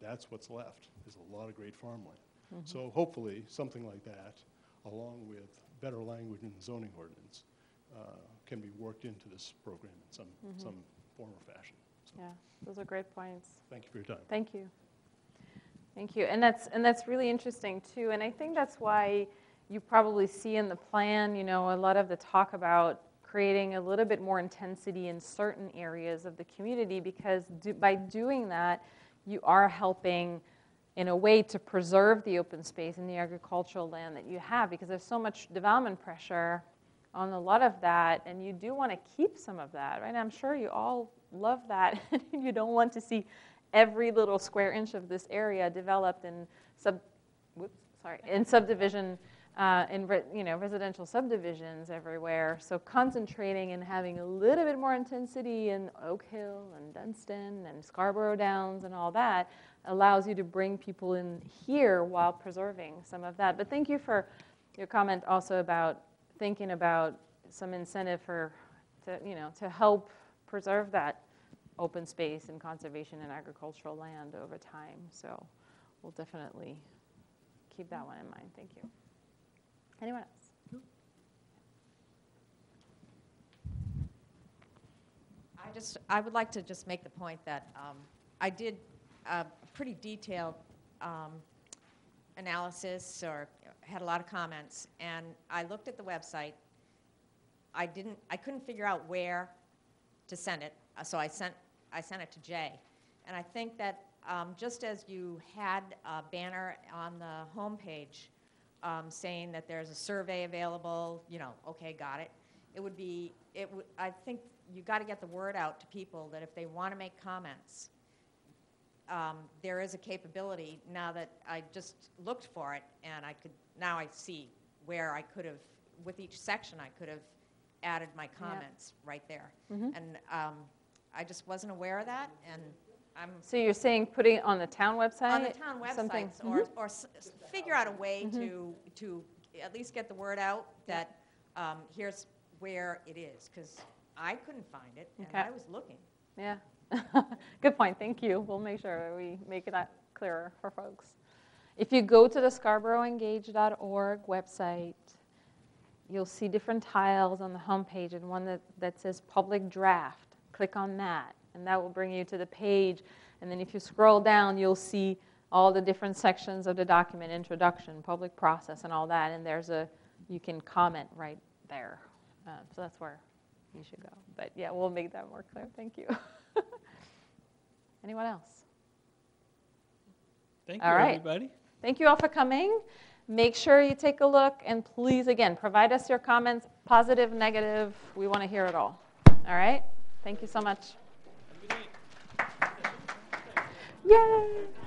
that's what's left, is a lot of great farmland. So hopefully, something like that, along with better language in the zoning ordinance, uh, can be worked into this program in some, some form or fashion. So, Yeah, those are great points. thank you for your time. Thank you. Thank you. And that's, and that's really interesting too. And I think that's why you probably see in the plan, you know, a lot of the talk about creating a little bit more intensity in certain areas of the community because do, by doing that, you are helping in a way to preserve the open space and the agricultural land that you have because there's so much development pressure on a lot of that and you do want to keep some of that right? I'm sure you all love that. And you don't want to see every little square inch of this area developed in sub whoops sorry in subdivision uh, in you know residential subdivisions everywhere so concentrating and having a little bit more intensity in oak hill and dunstan and scarborough downs and all that allows you to bring people in here while preserving some of that but thank you for your comment also about thinking about some incentive for, to, you know, to help preserve that open space and conservation and agricultural land over time. So we'll definitely keep that one in mind. Thank you. Anyone else? I just, I would like to just make the point that um, I did a pretty detailed um, analysis or had a lot of comments. And I looked at the website. I didn't, I couldn't figure out where to send it, uh, so I sent, I sent it to Jay. And I think that um, just as you had a banner on the homepage um, saying that there's a survey available, you know, okay, got it. It would be, it would, I think you got to get the word out to people that if they want to make comments, um, there is a capability now that I just looked for it and I could, now I see where I could have, with each section, I could have added my comments right there. Mhm. And um, I just wasn't aware of that and I'm So you're saying putting it on the town website? on the town something- websites, or, Mhm. or s- s- figure out a way Mhm. to, to at least get the word out that um, here's where it is, because I couldn't find it, and Okay. I was looking. Yeah. Good point, thank you. We'll make sure we make that clearer for folks. If you go to the scarboroughengage.org website, you'll see different tiles on the homepage and one that, that says public draft. Click on that, and that will bring you to the page. And then if you scroll down, you'll see all the different sections of the document, introduction, public process, and all that. And there's a, you can comment right there. Uh, So that's where you should go. But yeah, we'll make that more clear, thank you. Anyone else? Thank you, All right. everybody. Thank you all for coming. Make sure you take a look, and please, again, provide us your comments, positive, negative. We want to hear it all. All right? Thank you so much. Yay!